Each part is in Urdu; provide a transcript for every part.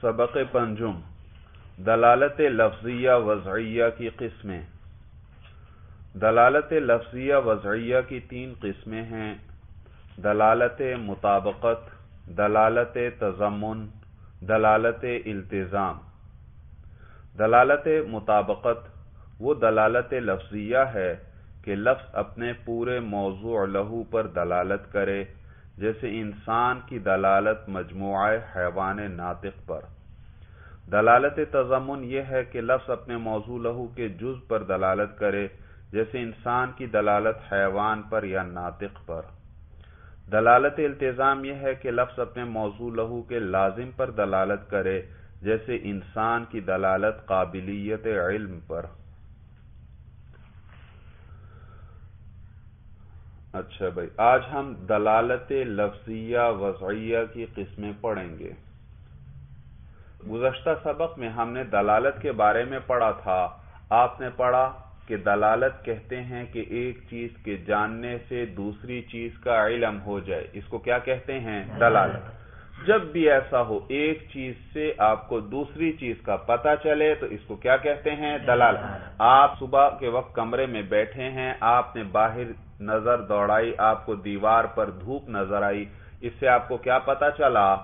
سبق پنجم، دلالت لفظیہ وضعیہ کی قسمیں۔ دلالت لفظیہ وضعیہ کی تین قسمیں ہیں، دلالت مطابقت، دلالت تضمن، دلالت التزام۔ دلالت مطابقت، وہ دلالت لفظیہ ہے کہ لفظ اپنے پورے موضوع لہو پر دلالت کرے۔ جیسے انسان کی دلالت مجموعہ حیوان ناطق پر۔ دلالت تضمن یہ ہے کہ لفظ اپنے موضوع لہو کے جز پر دلالت کرے، جیسے انسان کی دلالت حیوان پر یا ناطق پر۔ دلالت التزام یہ ہے کہ لفظ اپنے موضوع لہو کے لازم پر دلالت کرے، جیسے انسان کی دلالت قابلیت علم پر۔ اچھا بھائی، آج ہم دلالت لفظیہ وضعیہ کی قسمیں پڑھیں گے۔ گزشتہ سبق میں ہم نے دلالت کے بارے میں پڑھا تھا۔ آپ نے پڑھا کہ دلالت کہتے ہیں کہ ایک چیز کے جاننے سے دوسری چیز کا علم ہو جائے۔ اس کو کیا کہتے ہیں؟ دلالت۔ جب بھی ایسا ہو، ایک چیز سے آپ کو دوسری چیز کا پتہ چلے تو اس کو کیا کہتے ہیں؟ دلالت آپ صبح کے وقت کمرے میں بیٹھے ہیں، آپ نے باہر نظر دوڑائی، آپ کو دیوار پر دھوپ نظر آئی۔ اس سے آپ کو کیا پتا چلا؟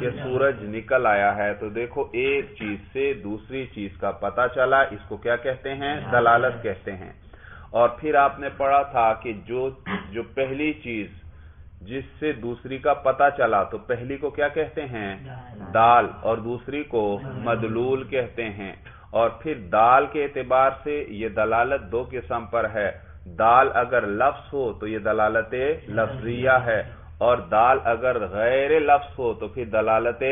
کہ سورج نکل آیا ہے۔ تو دیکھو، ایک چیز سے دوسری چیز کا پتا چلا۔ اس کو کیا کہتے ہیں؟ دلالت کہتے ہیں۔ اور پھر آپ نے پڑھا تھا کہ جو جو پہلی چیز جس سے دوسری کا پتا چلا تو پہلی کو کیا کہتے ہیں؟ دال۔ اور دوسری کو مدلول کہتے ہیں۔ اور پھر دال کے اعتبار سے یہ دلالت دو قسم پر ہے۔ دال اگر لفظ ہو تو یہ دلالت لفظیہ ہے۔ اور دال اگر غیر لفظ ہو تو پھر دلالت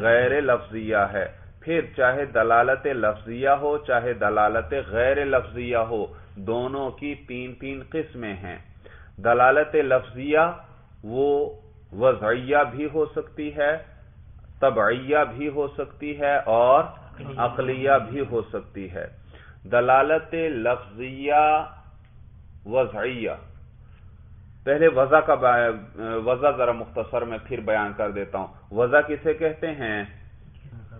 غیر لفظیہ ہے۔ پھر چاہے دلالت لفظیہ ہو چاہے دلالت غیر لفظیہ ہو دونوں کی تین تین قسمیں ہیں۔ دلالت لفظیہ وہ وضعیہ بھی ہو سکتی ہے طبعیہ بھی ہو سکتی ہے اور عقلیہ بھی ہو سکتی ہے۔ دلالت لفظیہ وضعیہ۔ پہلے وضع کا وضع ذرا مختصر میں پھر بیان کر دیتا ہوں۔ وضع کسے کہتے ہیں؟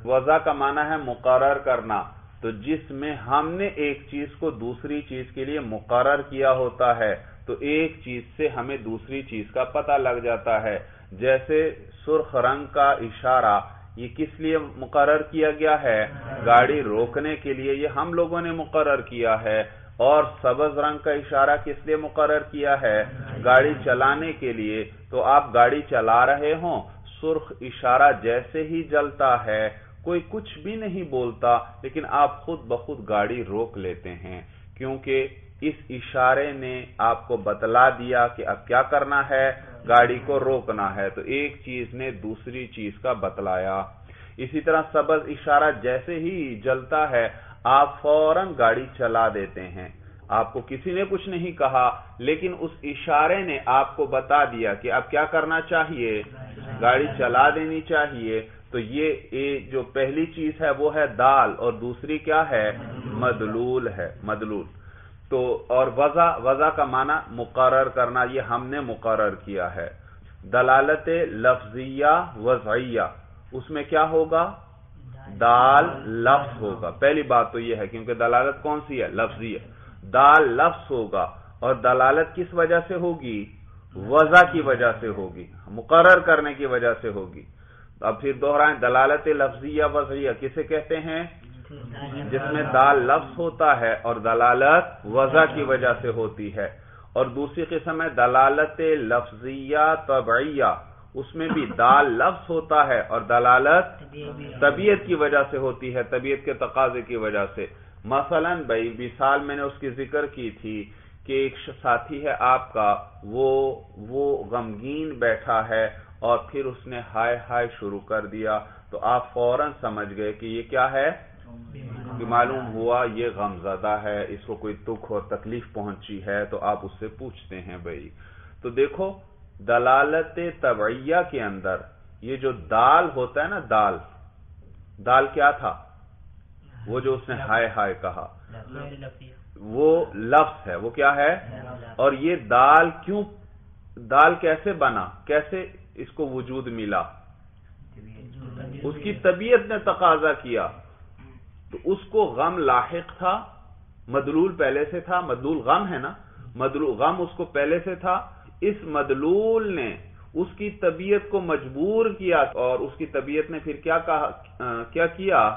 وضع کا معنی ہے مقرر کرنا۔ تو جس میں ہم نے ایک چیز کو دوسری چیز کے لیے مقرر کیا ہوتا ہے تو ایک چیز سے ہمیں دوسری چیز کا پتہ لگ جاتا ہے۔ جیسے سرخ رنگ کا اشارہ، یہ کس لیے مقرر کیا گیا ہے؟ گاڑی روکنے کے لیے یہ ہم لوگوں نے مقرر کیا ہے۔ اور سبز رنگ کا اشارہ کس لیے مقرر کیا ہے؟ گاڑی چلانے کے لیے۔ تو آپ گاڑی چلا رہے ہوں، سرخ اشارہ جیسے ہی جلتا ہے، کوئی کچھ بھی نہیں بولتا، لیکن آپ خود بخود گاڑی روک لیتے ہیں۔ کیونکہ اس اشارے نے آپ کو بتلا دیا کہ اب کیا کرنا ہے؟ گاڑی کو روکنا ہے۔ تو ایک چیز نے دوسری چیز کا بتلایا۔ اسی طرح سبز اشارہ جیسے ہی جلتا ہے، آپ فوراً گاڑی چلا دیتے ہیں۔ آپ کو کسی نے کچھ نہیں کہا، لیکن اس اشارے نے آپ کو بتا دیا کہ اب کیا کرنا چاہیے؟ گاڑی چلا دینی چاہیے۔ تو یہ جو پہلی چیز ہے، وہ ہے دال، اور دوسری کیا ہے؟ مدلول ہے۔ مدلول۔ تو اور وضع وضع کا معنی مقرر کرنا، یہ ہم نے مقرر کیا ہے۔ دلالت لفظیہ وضعیہ، اس میں کیا ہوگا؟ دال لفظ ہوگا۔ پہلی بات تو یہ ہے، کیونکہ دلالت کون سی ہے؟ لفظی ہے۔ دال لفظ ہوگا، اور دلالت کس وجہ سے ہوگی؟ وضع کی وجہ سے ہوگی، مقرر کرنے کی وجہ سے ہوگی۔ اب پھر دوہرائیں دلالت لفظیہ وضعیہ کسے کہتے ہیں؟ جس میں دال لفظ ہوتا ہے اور دلالت وضع کی وجہ سے ہوتی ہے۔ اور دوسری قسم ہے دلالت لفظیہ طبعیہ۔ اس میں بھی دال لفظ ہوتا ہے اور دلالت طبیعت کی وجہ سے ہوتی ہے، طبیعت کے تقاضے کی وجہ سے۔ مثلا بھائی، مثال میں نے اس کی ذکر کی تھی کہ ایک ساتھی ہے آپ کا، وہ وہ غمگین بیٹھا ہے اور پھر اس نے ہائے ہائے شروع کر دیا۔ تو آپ فوراً سمجھ گئے کہ یہ کیا ہے؟ کہ معلوم ہوا یہ غم زدہ ہے، اس کو کوئی دکھ اور تکلیف پہنچی ہے تو آپ اس سے پوچھتے ہیں بھائی۔ تو دیکھو، دلالت طبعیہ کے اندر یہ جو دال ہوتا ہے نا، دال دال کیا تھا؟ وہ جو اس نے ہائے ہائے کہا۔ وہ لفظ ہے، وہ کیا ہے؟ اور یہ دال کیوں، دال کیسے بنا؟ کیسے اس کو وجود ملا؟ اس کی طبیعت نے تقاضا کیا۔ تو اس کو غم لاحق تھا مدلول پہلے سے تھا مدلول غم ہے نا؟ مدلول غم اس کو پہلے سے تھا۔ اس مدلول نے اس کی طبیعت کو مجبور کیا اور اس کی طبیعت نے پھر کیا کہا کیا کیا؟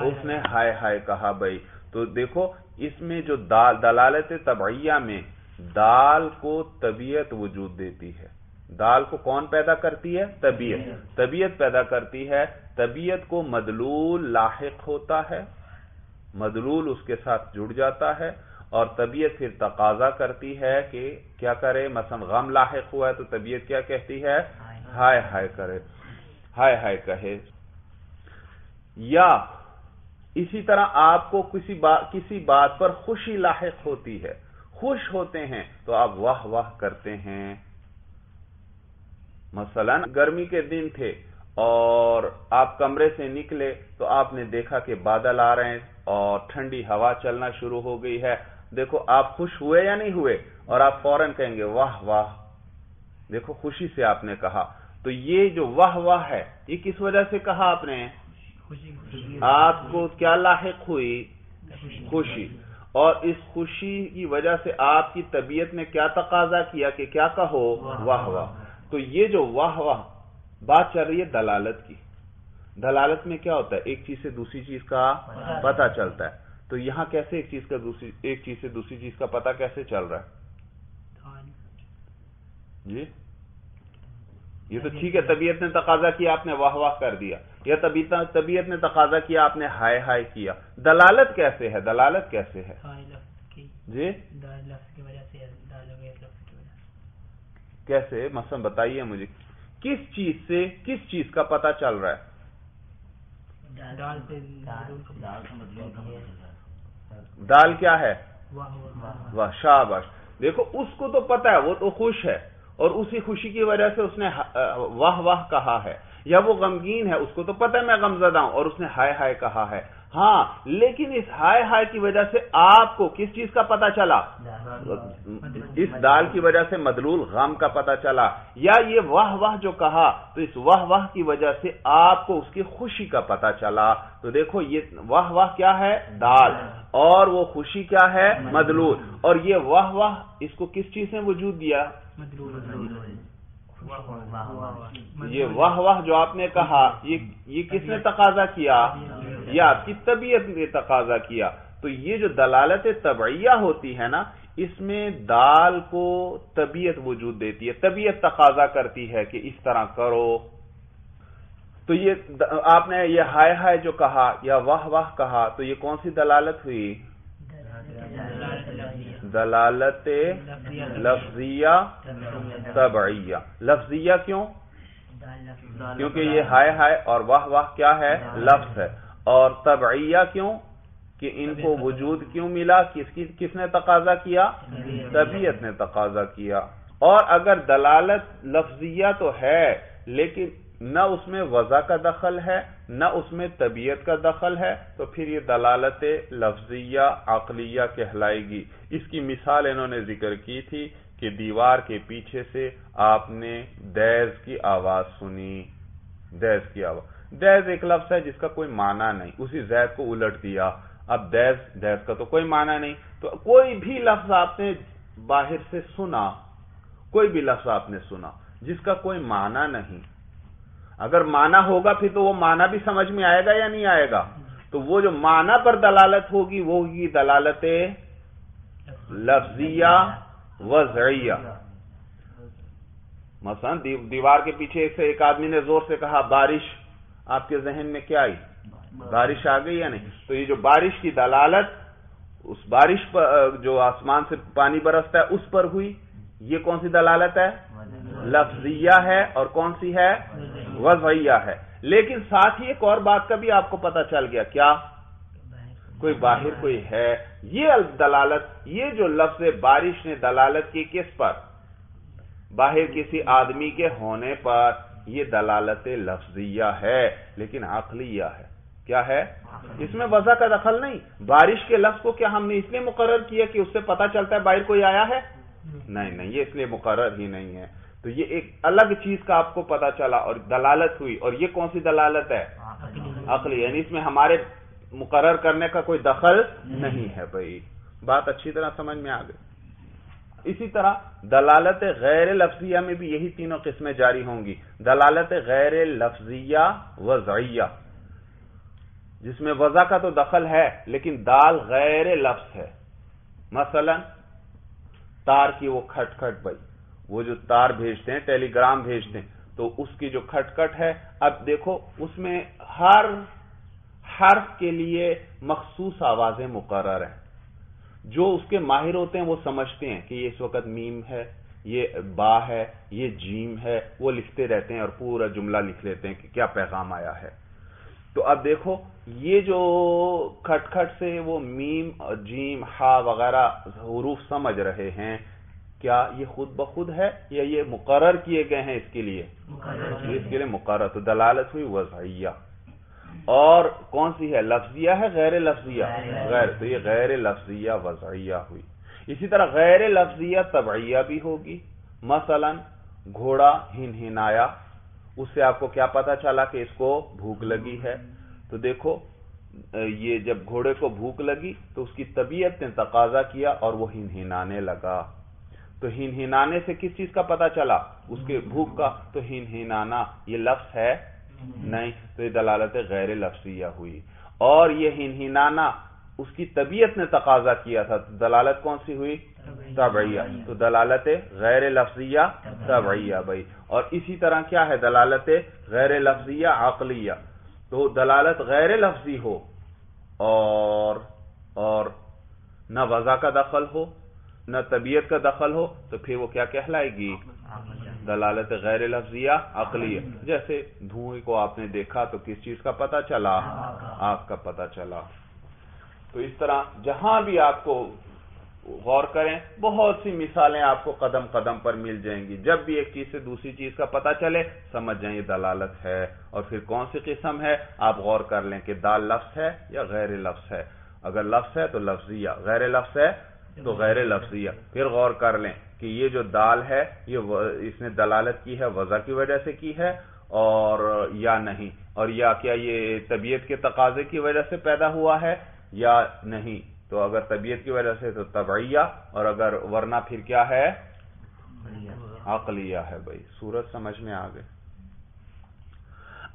اس نے ہائے ہائے کہا بھائی۔ تو دیکھو اس میں جو دلالت طبعیہ میں دال کو طبیعت وجود دیتی ہے۔ دال کو کون پیدا کرتی ہے؟ طبیعت۔ طبیعت پیدا کرتی ہے طبیعت کو مدلول لاحق ہوتا ہے، مدلول اس کے ساتھ جڑ جاتا ہے اور طبیعت پھر تقاضا کرتی ہے کہ کیا کرے، مثلا غم لاحق ہوا ہے تو طبیعت کیا کہتی ہے؟ ہائے ہائے کرے، ہائے ہائے کہے۔ یا اسی طرح آپ کو کسی بات کسی بات پر خوشی لاحق ہوتی ہے، خوش ہوتے ہیں تو آپ واہ واہ کرتے ہیں۔ مثلا گرمی کے دن تھے اور آپ کمرے سے نکلے تو آپ نے دیکھا کہ بادل آ رہے ہیں اور ٹھنڈی ہوا چلنا شروع ہو گئی ہے۔ دیکھو، آپ خوش ہوئے یا نہیں ہوئے؟ اور آپ فوراً کہیں گے، واہ واہ۔ دیکھو، خوشی سے آپ نے کہا۔ تو یہ جو واہ واہ ہے، یہ کس وجہ سے کہا آپ نے؟ آپ کو کیا لاحق ہوئی؟ خوشی۔ اور اس خوشی کی وجہ سے آپ کی طبیعت نے کیا تقاضا کیا کہ کیا کہو؟ واہ واہ۔ تو یہ جو واہ واہ بات چل رہی ہے دلالت کی۔ دلالت میں کیا ہوتا ہے؟ ایک چیز سے دوسری چیز کا پتا چلتا ہے۔ تو یہاں کیسے ایک چیز کا دوسری ایک چیز سے دوسری چیز کا پتا کیسے چل رہا ہے؟ جی؟ یہ تو ٹھیک ہے طبیعت نے تقاضا کیا آپ نے واہ واہ کر دیا۔ یا طبیعت نے تقاضا کیا آپ نے ہائے ہائے کیا۔ دلالت کیسے ہے؟ دلالت کیسے ہے؟ جی؟ کیسے؟ مثلا بتائیے مجھے۔ کس چیز سے کس چیز کا پتا چل رہا ہے؟ دال کیا ہے؟ واہ شاباش۔ دیکھو اس کو تو پتا ہے وہ تو خوش ہے۔ اور اسی خوشی کی وجہ سے اس نے واہ واہ کہا ہے۔ یا وہ غمگین ہے اس کو تو پتہ ہے میں غمزدہ ہوں اور اس نے ہائے ہائے کہا ہے۔ ہاں لیکن اس ہائے ہائے کی وجہ سے آپ کو کس چیز کا پتا چلا؟ اس دال کی وجہ سے مدلول غم کا پتا چلا۔ یا یہ واہ واہ جو کہا، تو اس واہ واہ کی وجہ سے آپ کو اس کی خوشی کا پتا چلا۔ تو دیکھو، یہ واہ واہ کیا ہے؟ دال۔ اور وہ خوشی کیا ہے؟ مدلول۔ اور یہ واہ واہ اس کو کس چیز نے وجود دیا؟ یہ واہ واہ جو آپ نے کہا یہ کس نے تقاضا کیا یا آپ کی طبیعت نے تقاضا کیا تو یہ جو دلالت طبعیہ ہوتی ہے نا اس میں دال کو طبیعت وجود دیتی ہے طبیعت تقاضا کرتی ہے کہ اس طرح کرو تو یہ آپ نے یہ ہائے ہائے جو کہا یا واہ واہ کہا تو یہ کون سی دلالت ہوئی دلالت لفظیہ طبعیہ۔ لفظیہ کیوں؟ کیونکہ یہ ہائے ہائے اور واہ واہ کیا ہے؟ لفظ ہے۔ اور طبعیہ کیوں؟ کہ ان کو وجود کیوں ملا؟ کس کی کس نے تقاضا کیا؟ طبیعت نے تقاضا کیا۔ اور اگر دلالت لفظیہ تو ہے، لیکن نہ اس میں وضع کا دخل ہے، نہ اس میں طبیعت کا دخل ہے، تو پھر یہ دلالت لفظیہ، عقلیہ کہلائے گی۔ اس کی مثال انہوں نے ذکر کی تھی کہ دیوار کے پیچھے سے آپ نے دیز کی آواز سنی۔ دیز کی آواز۔ دیز ایک لفظ ہے جس کا کوئی معنی نہیں۔ اسی زید کو الٹ دیا۔ اب دیز دیز کا تو کوئی معنی نہیں۔ تو کوئی بھی لفظ آپ نے باہر سے سنا، کوئی بھی لفظ آپ نے سنا، جس کا کوئی معنی نہیں۔ اگر مانا ہوگا پھر تو وہ مانا بھی سمجھ میں آئے گا یا نہیں آئے گا؟ تو وہ جو مانا پر دلالت ہوگی وہ ہوگی دلالت لفظیہ وضعیہ مثلا دیوار کے پیچھے سے ایک آدمی نے زور سے کہا، بارش آپ کے ذہن میں کیا آئی؟ بارش آ گئی یا نہیں؟ تو یہ جو بارش کی دلالت، اس بارش پر، جو آسمان سے پانی برستا ہے، اس پر ہوئی۔ یہ کون سی دلالت ہے؟ لفظیہ ہے اور کون سی ہے؟ وضعیہ ہے۔ لیکن ساتھ ہی ایک اور بات کا بھی آپ کو پتا چل گیا، کیا؟ کوئی باہر کوئی ہے۔ یہ دلالت، یہ جو لفظ بارش نے دلالت کی کس پر؟ باہر کسی آدمی کے ہونے پر۔ یہ دلالت لفظیہ ہے، لیکن عقلیہ ہے۔ کیا ہے؟ اس میں وضع کا دخل نہیں۔ بارش کے لفظ کو کیا ہم نے اس لیے مقرر کیا کہ اس سے پتا چلتا ہے باہر کوئی آیا ہے؟ نہیں نہیں، یہ اس لیے مقرر ہی نہیں ہے۔ تو یہ ایک الگ چیز کا آپ کو پتا چلا اور دلالت ہوئی اور یہ کون سی دلالت ہے؟ عقلی یعنی اس میں ہمارے مقرر کرنے کا کوئی دخل نہیں ہے بھائی۔ بات اچھی طرح سمجھ میں آ گئی۔ اسی طرح دلالت غیر لفظیہ میں بھی یہی تینوں قسمیں جاری ہوں گی۔ دلالت غیر لفظیہ وضعیہ۔ جس میں وضع کا تو دخل ہے، لیکن دال غیر لفظ ہے۔ مثلا تار کی وہ کھٹ کھٹ بھائی۔ وہ جو تار بھیجتے ہیں ٹیلی گرام بھیجتے ہیں، تو اس کی جو کھٹکٹ ہے، اب دیکھو، اس میں ہر حرف کے لیے مخصوص آوازیں مقرر ہیں۔ جو اس کے ماہر ہوتے ہیں، وہ سمجھتے ہیں کہ یہ اس وقت میم ہے، یہ با ہے، یہ جیم ہے، وہ لکھتے رہتے ہیں اور پورا جملہ لکھ لیتے ہیں کہ کیا پیغام آیا ہے۔ تو اب دیکھو، یہ جو کھٹ کھٹ سے وہ میم، جیم، ہا وغیرہ حروف سمجھ رہے ہیں کیا یہ خود بخود ہے یا یہ مقرر کیے گئے ہیں اس کے لیے؟ اس کے لیے مقرر تو دلالت ہوئی وضعیہ۔ اور کون سی ہے؟ لفظیہ ہے غیر لفظیہ۔ غیر تو یہ غیر لفظیہ وضعیہ ہوئی۔ اسی طرح غیر لفظیہ طبعیہ بھی ہوگی۔ مثلا گھوڑا ہن ہنایا اس سے آپ کو کیا پتا چلا کہ اس کو بھوک لگی ہے؟ تو دیکھو یہ جب گھوڑے کو بھوک لگی تو اس کی طبیعت نے تقاضا کیا اور وہ ہن ہنانے لگا۔ تو ہن ہنانے سے کس چیز کا پتا چلا؟ اس کے بھوک کا. تو ہن ہنانا یہ لفظ ہے نہیں تو یہ دلالت غیر لفظیہ ہوئی. اور یہ ہن ہنانا اس کی طبیعت نے تقاضا کیا تھا. دلالت کون سی ہوئی؟ طبعیہ تو دلالت غیر لفظیہ طبعیہ بھائی. اور اسی طرح کیا ہے؟ دلالت غیر لفظیہ عقلیہ. تو دلالت غیر لفظی ہو اور اور نہ وضع کا دخل ہو نہ طبیعت کا دخل ہو تو پھر وہ کیا کہلائے گی؟ دلالت غیر لفظیہ، عقلیہ۔ جیسے دھوئیں کو آپ نے دیکھا تو کس چیز کا پتا چلا؟ آگ کا پتا چلا۔ تو اس طرح جہاں بھی آپ کو غور کریں، بہت سی مثالیں آپ کو قدم قدم پر مل جائیں گی۔ جب بھی ایک چیز سے دوسری چیز کا پتہ چلے، سمجھ جائیں یہ دلالت ہے۔ اور پھر کون سی قسم ہے؟ آپ غور کر لیں کہ دال لفظ ہے یا غیر لفظ ہے۔ اگر لفظ ہے تو لفظیہ، غیر لفظ ہے تو غیر لفظیہ۔ پھر غور کر لیں کہ یہ جو دال ہے، یہ اس نے دلالت کی ہے، وضع کی وجہ سے کی ہے اور یا نہیں؟ اور یا کیا یہ طبیعت کے تقاضے کی وجہ سے پیدا ہوا ہے یا نہیں؟ تو اگر طبیعت کی وجہ سے تو طبعیہ، اور اگر ورنہ پھر کیا ہے؟ عقلیہ ہے بھائی۔ سورج سمجھ میں آ گئے۔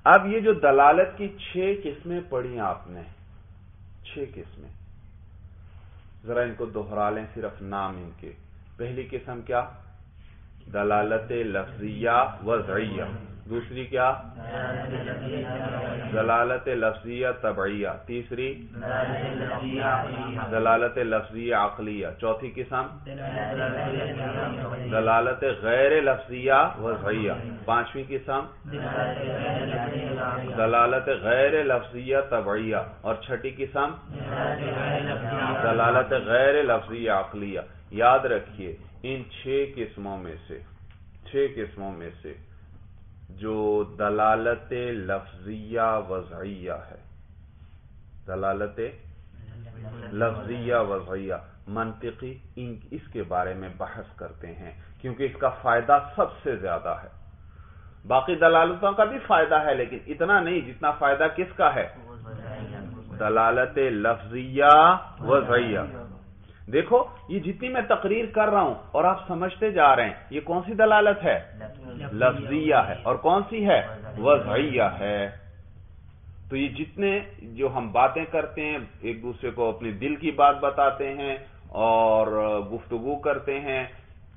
اب یہ جو دلالت کی چھ قسمیں پڑھی آپ نے، چھ قسمیں۔ ذرا ان کو دوہرا لیں صرف نام ان کے۔ پہلی قسم کیا؟ دلالت لفظیہ وضعیہ دوسری کیا؟ دلالت لفظیہ طبعیہ، تیسری؟ دلالت لفظیہ عقلیہ، چوتھی قسم؟ دلالت غیر لفظیہ وضعیہ، پانچویں قسم؟ دلالت غیر لفظیہ طبعیہ، اور چھٹی قسم؟ دلالت غیر لفظیہ عقلیہ، یاد رکھیے ان چھ قسموں میں سے، چھ قسموں میں سے۔ جو دلالت لفظیہ وضعیہ ہے۔ دلالت لفظیہ وضعیہ منطقی اس کے بارے میں بحث کرتے ہیں کیونکہ اس کا فائدہ سب سے زیادہ ہے۔ باقی دلالتوں کا بھی فائدہ ہے لیکن اتنا نہیں جتنا فائدہ کس کا ہے؟ دلالت لفظیہ وضعیہ۔ دیکھو، یہ جتنی میں تقریر کر رہا ہوں اور آپ سمجھتے جا رہے ہیں، یہ کون سی دلالت ہے؟ لفظیہ ہے۔ اور کون سی ہے؟ وضعیہ ہے۔ تو یہ جتنے جو ہم باتیں کرتے ہیں، ایک دوسرے کو اپنے دل کی بات بتاتے ہیں اور گفتگو کرتے ہیں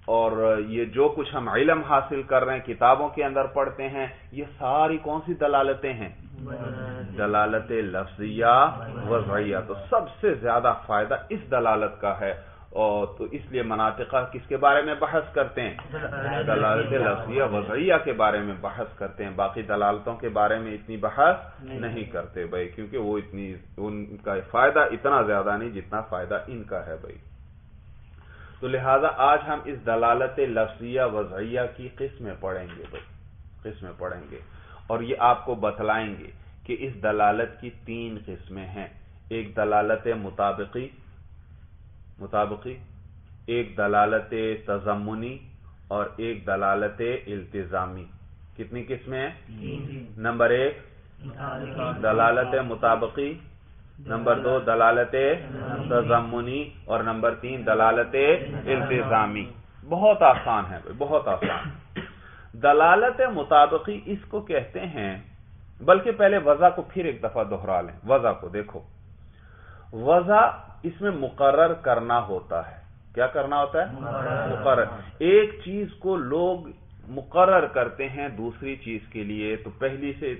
اور یہ جو کچھ ہم علم حاصل کر رہے ہیں، کتابوں کے اندر پڑھتے ہیں، یہ ساری کون سی دلالتیں ہیں؟ دلالت لفظیہ وضعیہ تو سب سے زیادہ فائدہ اس دلالت کا ہے۔ اور تو اس لیے مناطقہ کس کے بارے میں بحث کرتے ہیں؟ دلالت لفظیہ وضعیہ کے بارے میں بحث کرتے ہیں۔ باقی دلالتوں کے بارے میں اتنی بحث نہیں کرتے بھائی، کیونکہ وہ اتنی، ان کا فائدہ اتنا زیادہ نہیں جتنا فائدہ ان کا ہے بھائی۔ تو لہذا آج ہم اس دلالت لفظیہ وضعیہ کی قسمیں پڑھیں گے بھائی قسمیں پڑھیں گے۔ اور یہ آپ کو بتلائیں گے کہ اس دلالت کی تین قسمیں ہیں۔ ایک دلالت مطابقی مطابقی ایک دلالت تضمنی اور ایک دلالت التزامی۔ کتنی قسمیں ہیں؟ نمبر ایک دلالت مطابقی نمبر دو، دلالت تضمنی، اور نمبر تین، دلالت التزامی۔ بہت آسان ہے بہت آسان۔ دلالت مطابقی اس کو کہتے ہیں، بلکہ پہلے وضع کو پھر ایک دفعہ دوہرا لیں۔ وضع کو دیکھو۔ وضع اس میں مقرر کرنا ہوتا ہے۔ کیا کرنا ہوتا ہے؟ مقرر۔ ایک چیز کو لوگ مقرر کرتے ہیں، دوسری چیز کے لیے تو پہلی سے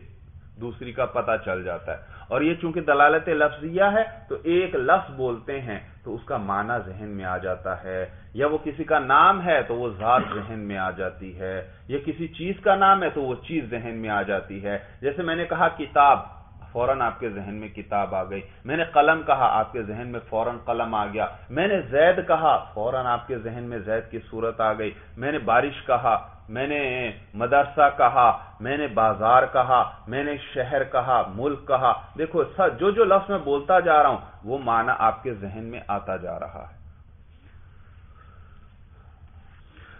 دوسری کا پتہ چل جاتا ہے۔ اور یہ چونکہ دلالت لفظیہ ہے، تو ایک لفظ بولتے ہیں تو اس کا معنی ذہن میں آ جاتا ہے۔ یا وہ کسی کا نام ہے تو وہ ذات ذہن میں آ جاتی ہے۔ یا کسی چیز کا نام ہے تو وہ چیز ذہن میں آ جاتی ہے۔ جیسے میں نے کہا کتاب، فوراً آپ کے ذہن میں کتاب آ گئی۔ میں نے قلم کہا، آپ کے ذہن میں فوراً قلم آ گیا۔ میں نے زید کہا، فوراً آپ کے ذہن میں زید کی صورت آ گئی۔ میں نے بارش کہا میں نے مدرسہ کہا، میں نے بازار کہا، میں نے شہر کہا، ملک کہا۔ دیکھو جو جو لفظ میں بولتا جا رہا ہوں، وہ معنی آپ کے ذہن میں آتا جا رہا ہے۔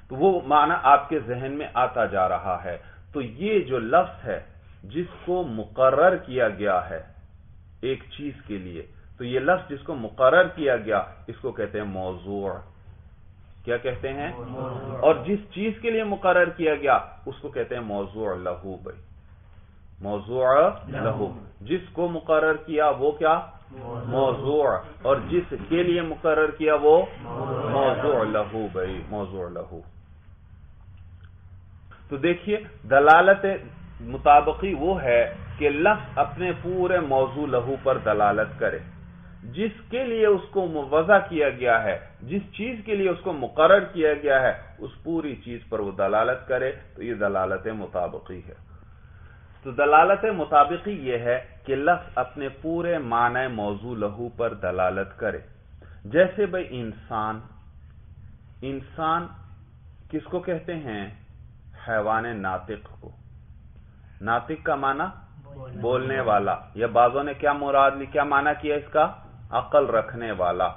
تو وہ معنی آپ کے ذہن میں آتا جا رہا ہے۔ تو یہ جو لفظ ہے، جس کو مقرر کیا گیا ہے ایک چیز کے لیے، تو یہ لفظ جس کو مقرر کیا گیا، اس کو کہتے ہیں موضوع۔ کیا کہتے ہیں؟ اور جس چیز کے لیے مقرر کیا گیا اس کو کہتے ہیں موضوع لہو بھائی۔ موضوع لہو۔ جس کو مقرر کیا وہ کیا؟ موضوع۔ اور جس کے لیے مقرر کیا وہ؟ موضوع لہو بھائی۔ موضوع لہو۔ تو دیکھیے دلالت مطابقی وہ ہے کہ لفظ اپنے پورے موضوع لہو پر دلالت کرے۔ جس کے لیے اس کو وضع کیا گیا ہے جس چیز کے لیے اس کو مقرر کیا گیا ہے اس پوری چیز پر وہ دلالت کرے تو یہ دلالت مطابقی ہے۔ تو دلالت مطابقی یہ ہے کہ لفظ اپنے پورے معنی موضوع لہو پر دلالت کرے۔ جیسے بھائی انسان انسان کس کو کہتے ہیں؟ حیوان ناطق کو۔ ناطق کا معنی بولنے والا۔ یا بعضوں نے کیا مراد لی کیا معنی کیا اس کا؟ عقل رکھنے والا۔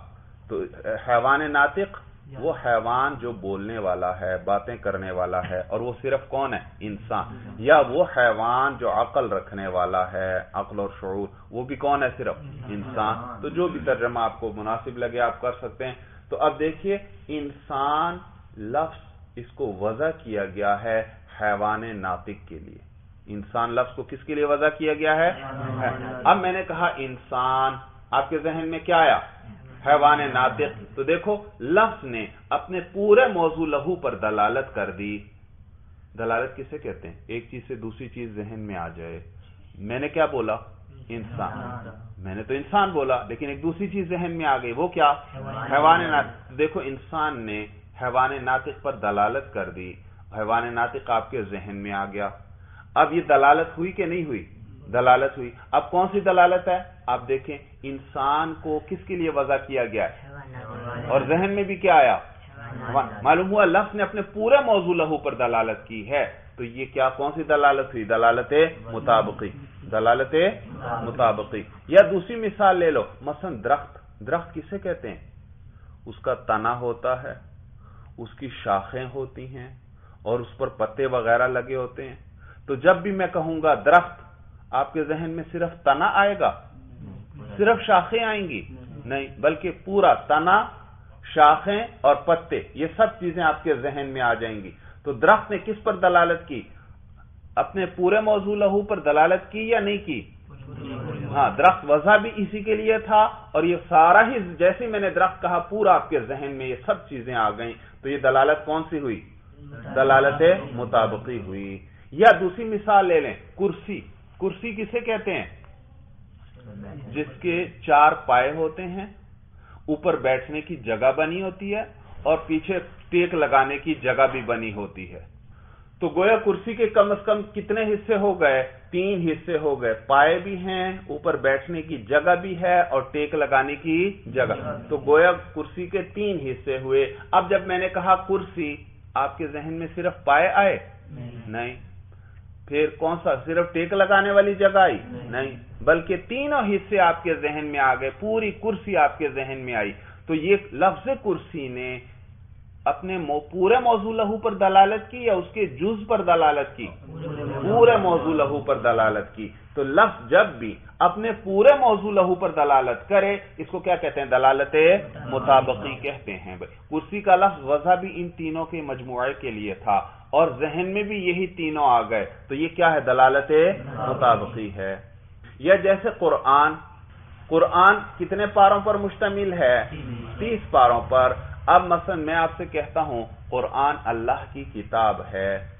تو حیوان ناطق وہ حیوان جو بولنے والا ہے باتیں کرنے والا ہے اور وہ صرف کون ہے؟ انسان۔ یا وہ حیوان جو عقل رکھنے والا ہے عقل اور شعور وہ بھی کون ہے صرف؟ انسان۔ تو جو بھی ترجمہ آپ کو مناسب لگے آپ کر سکتے ہیں۔ تو اب دیکھیے انسان لفظ اس کو وضع کیا گیا ہے حیوان ناطق کے لیے۔ انسان لفظ کو کس کے لیے وضع کیا گیا ہے؟ اب میں نے کہا انسان آپ کے ذہن میں کیا آیا؟ حیوان ناطق۔ تو دیکھو، لفظ نے اپنے پورے موضوع لہو پر دلالت کر دی۔ دلالت کسے کہتے ہیں؟ ایک چیز سے دوسری چیز ذہن میں آ جائے۔ میں نے کیا بولا؟ انسان۔ میں نے تو انسان بولا، لیکن ایک دوسری چیز ذہن میں آ گئی، وہ کیا؟ حیوان ناطق۔ دیکھو، انسان نے حیوان ناطق پر دلالت کر دی۔ حیوان ناطق آپ کے ذہن میں آ گیا۔ اب یہ دلالت ہوئی کہ نہیں ہوئی؟ دلالت ہوئی۔ اب کون سی دلالت ہے؟ آپ دیکھیں، انسان کو کس کے لیے وضع کیا گیا؟ ہے اور ذہن میں بھی کیا آیا؟ معلوم ہوا، لفظ نے اپنے پورے موضوع لہو پر دلالت کی ہے۔ تو یہ کیا، کون سی دلالت ہوئی؟ دلالت مطابقی۔ دلالت مطابقی۔ یا دوسری مثال لے لو۔ مثلا درخت۔ درخت کسے کہتے ہیں؟ اس کا تنا ہوتا ہے، اس کی شاخیں ہوتی ہیں، اور اس پر پتے وغیرہ لگے ہوتے ہیں۔ تو جب بھی میں کہوں گا درخت آپ کے ذہن میں صرف تنا آئے گا؟ صرف شاخیں آئیں گی؟ نہیں، بلکہ پورا تنا، شاخیں اور پتے، یہ سب چیزیں آپ کے ذہن میں آ جائیں گی۔ تو درخت نے کس پر دلالت کی؟ اپنے پورے موضوع لہو پر دلالت کی یا نہیں کی؟ ہاں درخت وضع بھی اسی کے لیے تھا اور یہ سارا ہی جیسے میں نے درخت کہا، پورا آپ کے ذہن میں یہ سب چیزیں آ گئیں۔ تو یہ دلالت کون سی ہوئی؟ دلالت مطابقی ہوئی۔ یا دوسری مثال لے لیں، کرسی۔ کرسی کسے کہتے ہیں؟ جس کے چار پائے ہوتے ہیں اوپر بیٹھنے کی جگہ بنی ہوتی ہے اور پیچھے ٹیک لگانے کی جگہ بھی بنی ہوتی ہے۔ تو گویا کرسی کے کم از کم کتنے حصے ہو گئے؟ تین حصے ہو گئے۔ پائے بھی ہیں اوپر بیٹھنے کی جگہ بھی ہے اور ٹیک لگانے کی جگہ۔ تو گویا کرسی کے تین حصے ہوئے۔ اب جب میں نے کہا کرسی آپ کے ذہن میں صرف پائے آئے؟ نہیں۔ پھر کون سا صرف ٹیک لگانے والی جگہ آئی؟ نہیں۔ بلکہ تینوں حصے آپ کے ذہن میں آ گئے پوری کرسی آپ کے ذہن میں آئی۔ تو یہ لفظ کرسی نے اپنے پورے موضوع لہو پر دلالت کی یا اس کے جز پر دلالت کی؟ پورے موضوع لہو پر دلالت کی۔ تو لفظ جب بھی اپنے پورے موضوع لہو پر دلالت کرے اس کو کیا کہتے ہیں؟ دلالت مطابقی کہتے ہیں۔ کرسی کا لفظ وضع بھی ان تینوں کے مجموعے کے لیے تھا۔ اور ذہن میں بھی یہی تینوں آ گئے۔ تو یہ کیا ہے؟ دلالت مطابقی ہے۔ یا جیسے قرآن قرآن کتنے پاروں پر مشتمل ہے؟ تیس پاروں پر۔ اب مثلا میں آپ سے کہتا ہوں، قرآن اللہ کی کتاب ہے۔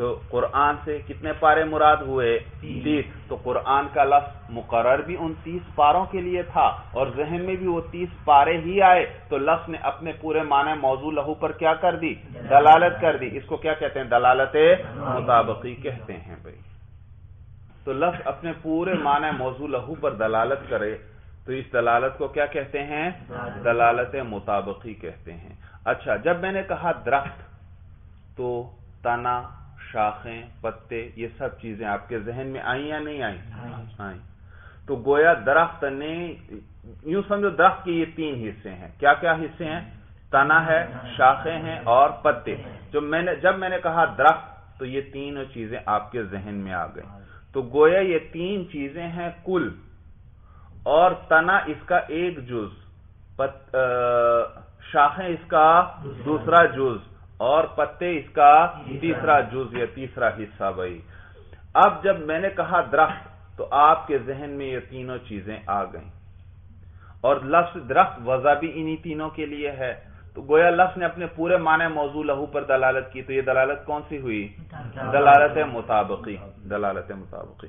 تو قرآن سے کتنے پارے مراد ہوئے؟ تیس۔ تو قرآن کا لفظ مقرر بھی ان تیس پاروں کے لیے تھا اور ذہن میں بھی وہ تیس پارے ہی آئے۔ تو لفظ نے اپنے پورے معنی موضوع لہو پر کیا کر دی؟ دلالت۔ کر دی۔ اس کو کیا کہتے ہیں؟ دلالت مطابقی کہتے ہیں بھائی۔ تو لفظ اپنے پورے معنی موضوع لہو پر دلالت کرے تو اس دلالت کو کیا کہتے ہیں؟ دلالت۔ مطابقی کہتے ہیں۔ اچھا جب میں نے کہا درخت تو تنا شاخیں پتے یہ سب چیزیں آپ کے ذہن میں آئیں یا نہیں آئیں؟ آئیں۔ تو گویا درخت نے یوں سمجھو درخت کے یہ تین حصے ہیں۔ کیا کیا حصے ہیں؟ تنا ہے شاخیں ہیں اور پتے۔ جو میں نے جب میں نے کہا درخت تو یہ تینوں چیزیں آپ کے ذہن میں آ گئی تو گویا یہ تین چیزیں ہیں کل اور تنا اس کا ایک جز شاخیں اس کا دوسرا جز۔ اور پتے اس کا تیسرا جز یا تیسرا حصہ بھائی۔ اب جب میں نے کہا درخت تو آپ کے ذہن میں یہ تینوں چیزیں آ گئیں۔ اور لفظ درخت وضع بھی انہی تینوں کے لیے ہے۔ تو گویا لفظ نے اپنے پورے معنی موضوع لہو پر دلالت کی تو یہ دلالت کون سی ہوئی؟ دلالت مطابقی دلالت مطابقی۔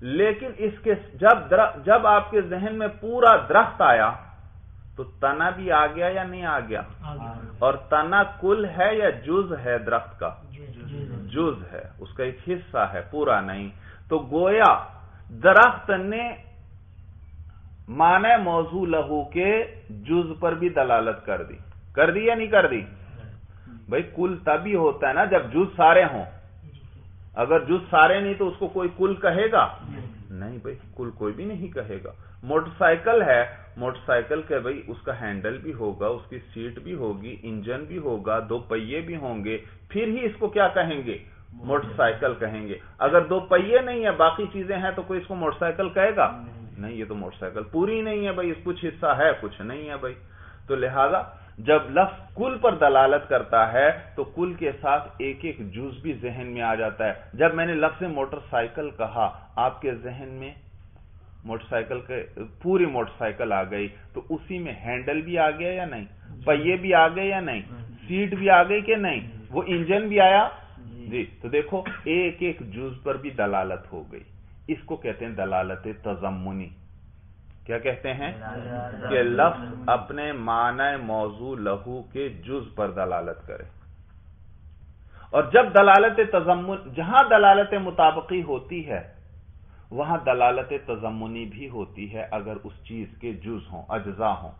لیکن اس کے جب جب آپ کے ذہن میں پورا درخت آیا تو تنا بھی آ گیا یا نہیں آ گیا؟ اور تنا کل ہے یا جز ہے درخت کا؟ جز. ہے اس کا ایک حصہ ہے پورا نہیں۔ تو گویا درخت نے معنی موضوع لہو کے جز پر بھی دلالت کر دی۔ کر دی یا نہیں کر دی؟ بھائی کل تبھی ہوتا ہے نا جب جز سارے ہوں۔ اگر جز سارے نہیں تو اس کو کوئی کل کہے گا؟ نہیں بھائی کل کوئی بھی نہیں کہے گا۔ موٹر سائیکل ہے موٹر سائیکل کے بھائی اس کا ہینڈل بھی ہوگا، اس کی سیٹ بھی ہوگی، انجن بھی ہوگا، دو پہیے بھی ہوں گے، پھر ہی اس کو کیا کہیں گے؟ موٹر سائیکل کہیں گے۔ اگر دو پہیے نہیں ہے باقی چیزیں ہیں تو کوئی اس کو موٹر سائیکل کہے گا؟ نہیں، یہ تو موٹر سائیکل پوری نہیں ہے بھائی کچھ حصہ ہے، کچھ نہیں ہے بھائی۔ تو لہذا جب لفظ کل پر دلالت کرتا ہے تو کل کے ساتھ ایک ایک جز بھی ذہن میں آ جاتا ہے۔ جب میں نے لفظ موٹر سائیکل کہا، آپ کے ذہن میں موٹر سائیکل کے، پوری موٹر سائیکل آ گئی، تو اسی میں ہینڈل بھی آ گیا یا نہیں؟ پہیے بھی آ گئے یا نہیں؟ سیٹ بھی آ گئی کہ نہیں؟ وہ انجن بھی آیا؟ جی تو دیکھو، ایک ایک جز پر بھی دلالت ہو گئی۔ اس کو کہتے ہیں دلالت تزمنی کیا کہتے ہیں؟ کہ لفظ اپنے معنی موضوع لہو کے جز پر دلالت کرے۔ اور جب دلالت تزمن جہاں دلالت مطابقی ہوتی ہے وہاں دلالت تزمنی بھی ہوتی ہے اگر اس چیز کے جز ہوں اجزا ہوں۔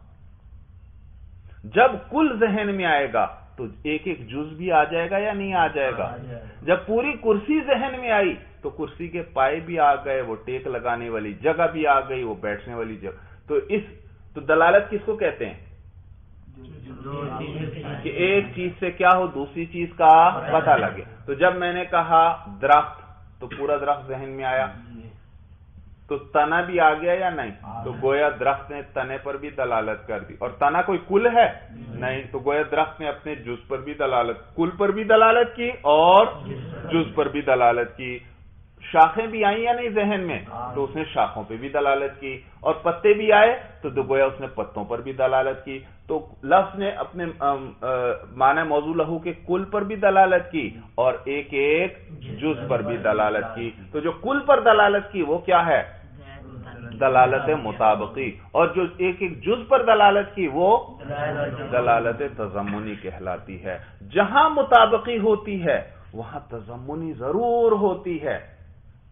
جب کل ذہن میں آئے گا تو ایک ایک جز بھی آ جائے گا یا نہیں آ جائے گا۔ جب پوری کرسی ذہن میں آئی تو کرسی کے پائے بھی آ گئے وہ ٹیک لگانے والی جگہ بھی آ گئی وہ بیٹھنے والی جگہ۔ تو اس تو دلالت کس کو کہتے ہیں؟ کہ ایک چیز سے کیا ہو دوسری چیز کا پتہ لگے۔ تو جب میں نے کہا درخت تو پورا درخت ذہن میں آیا۔ تو تنا بھی آ گیا یا نہیں؟ تو گویا درخت نے تنے پر بھی دلالت کر دی۔ اور تنا کوئی کل ہے؟ نہیں۔ تو گویا درخت نے اپنے جز پر بھی دلالت کل پر بھی دلالت کی اور جز پر بھی دلالت کی۔ شاخیں بھی آئیں یا نہیں ذہن میں؟ تو اس نے شاخوں پہ بھی دلالت کی اور پتے بھی آئے تو گویا اس نے پتوں پر بھی دلالت کی۔ تو لفظ نے اپنے معنی موضوع لہو کے کل پر بھی دلالت کی اور ایک ایک جز پر بھی دلالت کی۔ تو جو کل پر دلالت کی وہ کیا ہے؟ دلالت مطابقی اور جو ایک ایک جز پر دلالت کی وہ دلالت تزمنی کہلاتی ہے۔ جہاں مطابقی ہوتی ہے، وہاں تزمنی ضرور ہوتی ہے،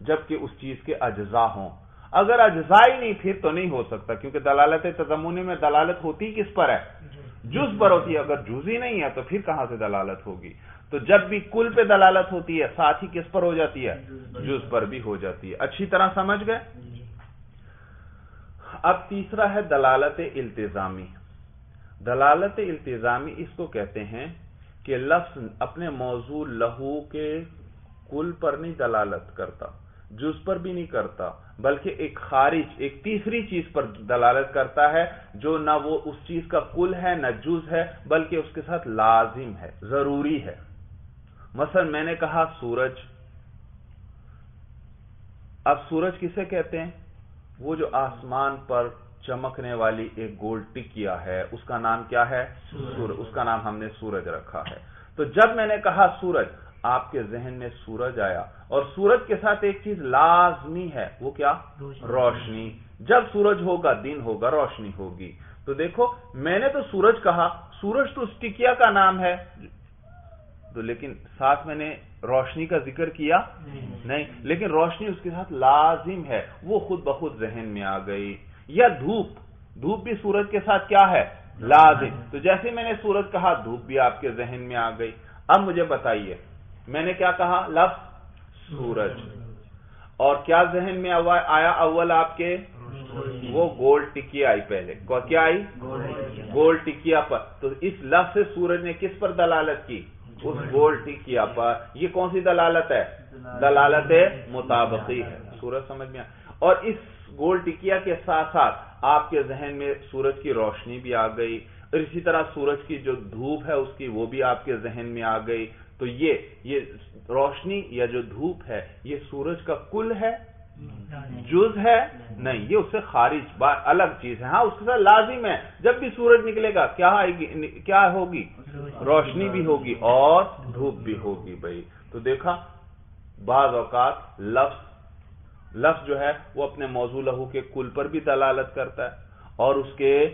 جبکہ اس چیز کے اجزاء ہوں۔ اگر اجزاء ہی نہیں پھر تو نہیں ہو سکتا، کیونکہ دلالت تزمنی میں دلالت ہوتی کس پر ہے؟ جز پر ہوتی ہے۔ اگر جز ہی نہیں ہے تو پھر کہاں سے دلالت ہوگی؟ تو جب بھی کل پہ دلالت ہوتی ہے، ساتھ ہی کس پر ہو جاتی ہے؟ جز پر بھی ہو جاتی ہے۔ اچھی طرح سمجھ گئے؟ اب تیسرا ہے دلالت التزامی دلالت التزامی اس کو کہتے ہیں کہ لفظ اپنے موضوع لہو کے کل پر نہیں دلالت کرتا، جز پر بھی نہیں کرتا، بلکہ ایک خارج، ایک تیسری چیز پر دلالت کرتا ہے، جو نہ وہ اس چیز کا کل ہے، نہ جز ہے، بلکہ اس کے ساتھ لازم ہے، ضروری ہے۔ مثلا میں نے کہا سورج۔ اب سورج کسے کہتے ہیں؟ وہ جو آسمان پر چمکنے والی ایک گول ٹکیا ہے اس کا نام کیا ہے؟ سورج۔ اس کا نام ہم نے سورج رکھا ہے۔ تو جب میں نے کہا سورج آپ کے ذہن میں سورج آیا اور سورج کے ساتھ ایک چیز لازمی ہے وہ کیا؟ روشنی۔ جب سورج ہوگا دن ہوگا روشنی ہوگی۔ تو دیکھو میں نے تو سورج کہا سورج تو اس ٹکیا کا نام ہے۔ تو لیکن ساتھ میں نے روشنی کا ذکر کیا؟ نہیں. لیکن روشنی اس کے ساتھ لازم ہے. وہ خود بخود ذہن میں آ گئی. یا دھوپ. دھوپ بھی سورج کے ساتھ کیا ہے؟ لازم. تو جیسے میں نے سورج کہا، دھوپ بھی آپ کے ذہن میں آ گئی. اب مجھے بتائیے، میں نے کیا کہا؟ لفظ؟ سورج. اور کیا ذہن میں آیا اول آپ کے؟ وہ گول ٹکیا آئی پہلے. کیا آئی؟ گول ٹکیا پر. تو اس لفظ سے سورج نے کس پر دلالت کی؟ اس گول ٹکیا پر یہ کون سی دلالت ہے؟ دلالت مطابقی ہے. سورج سمجھ میں اور اس گول ٹکیا کے ساتھ ساتھ آپ کے ذہن میں سورج کی روشنی بھی آ گئی اور اسی طرح سورج کی جو دھوپ ہے اس کی وہ بھی آپ کے ذہن میں آ گئی تو یہ یہ روشنی یا جو دھوپ ہے یہ سورج کا کل ہے جز ہے؟ نہیں، یہ اس سے خارج الگ چیز ہے۔ ہاں اس کے ساتھ لازم ہے۔ جب بھی سورج نکلے گا، کیا آئے گی؟ کیا ہوگی؟ روشنی بھی ہوگی اور دھوپ بھی ہوگی بھائی۔ تو دیکھا، بعض اوقات لفظ لفظ جو ہے، وہ اپنے موضوع لہو کے کل پر بھی دلالت کرتا ہے اور اس کے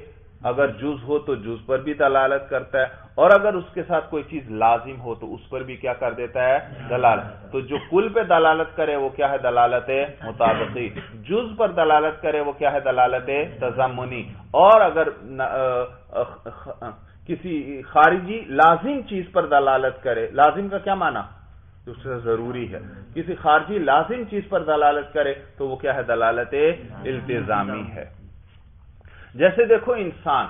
اگر جز ہو تو جز پر بھی دلالت کرتا ہے اور اگر اس کے ساتھ کوئی چیز لازم ہو تو اس پر بھی کیا کر دیتا ہے؟ دلالت۔ تو جو کل پہ دلالت کرے وہ کیا ہے؟ دلالت مطابقی۔ جز پر دلالت کرے وہ کیا ہے؟ دلالت تزمنی اور اگر کسی خارجی لازم چیز پر دلالت کرے، لازم کا کیا مانا اس سے ضروری ہے۔ کسی خارجی لازم چیز پر دلالت کرے تو وہ کیا ہے؟ دلالت التزامی ہے۔ جیسے دیکھو انسان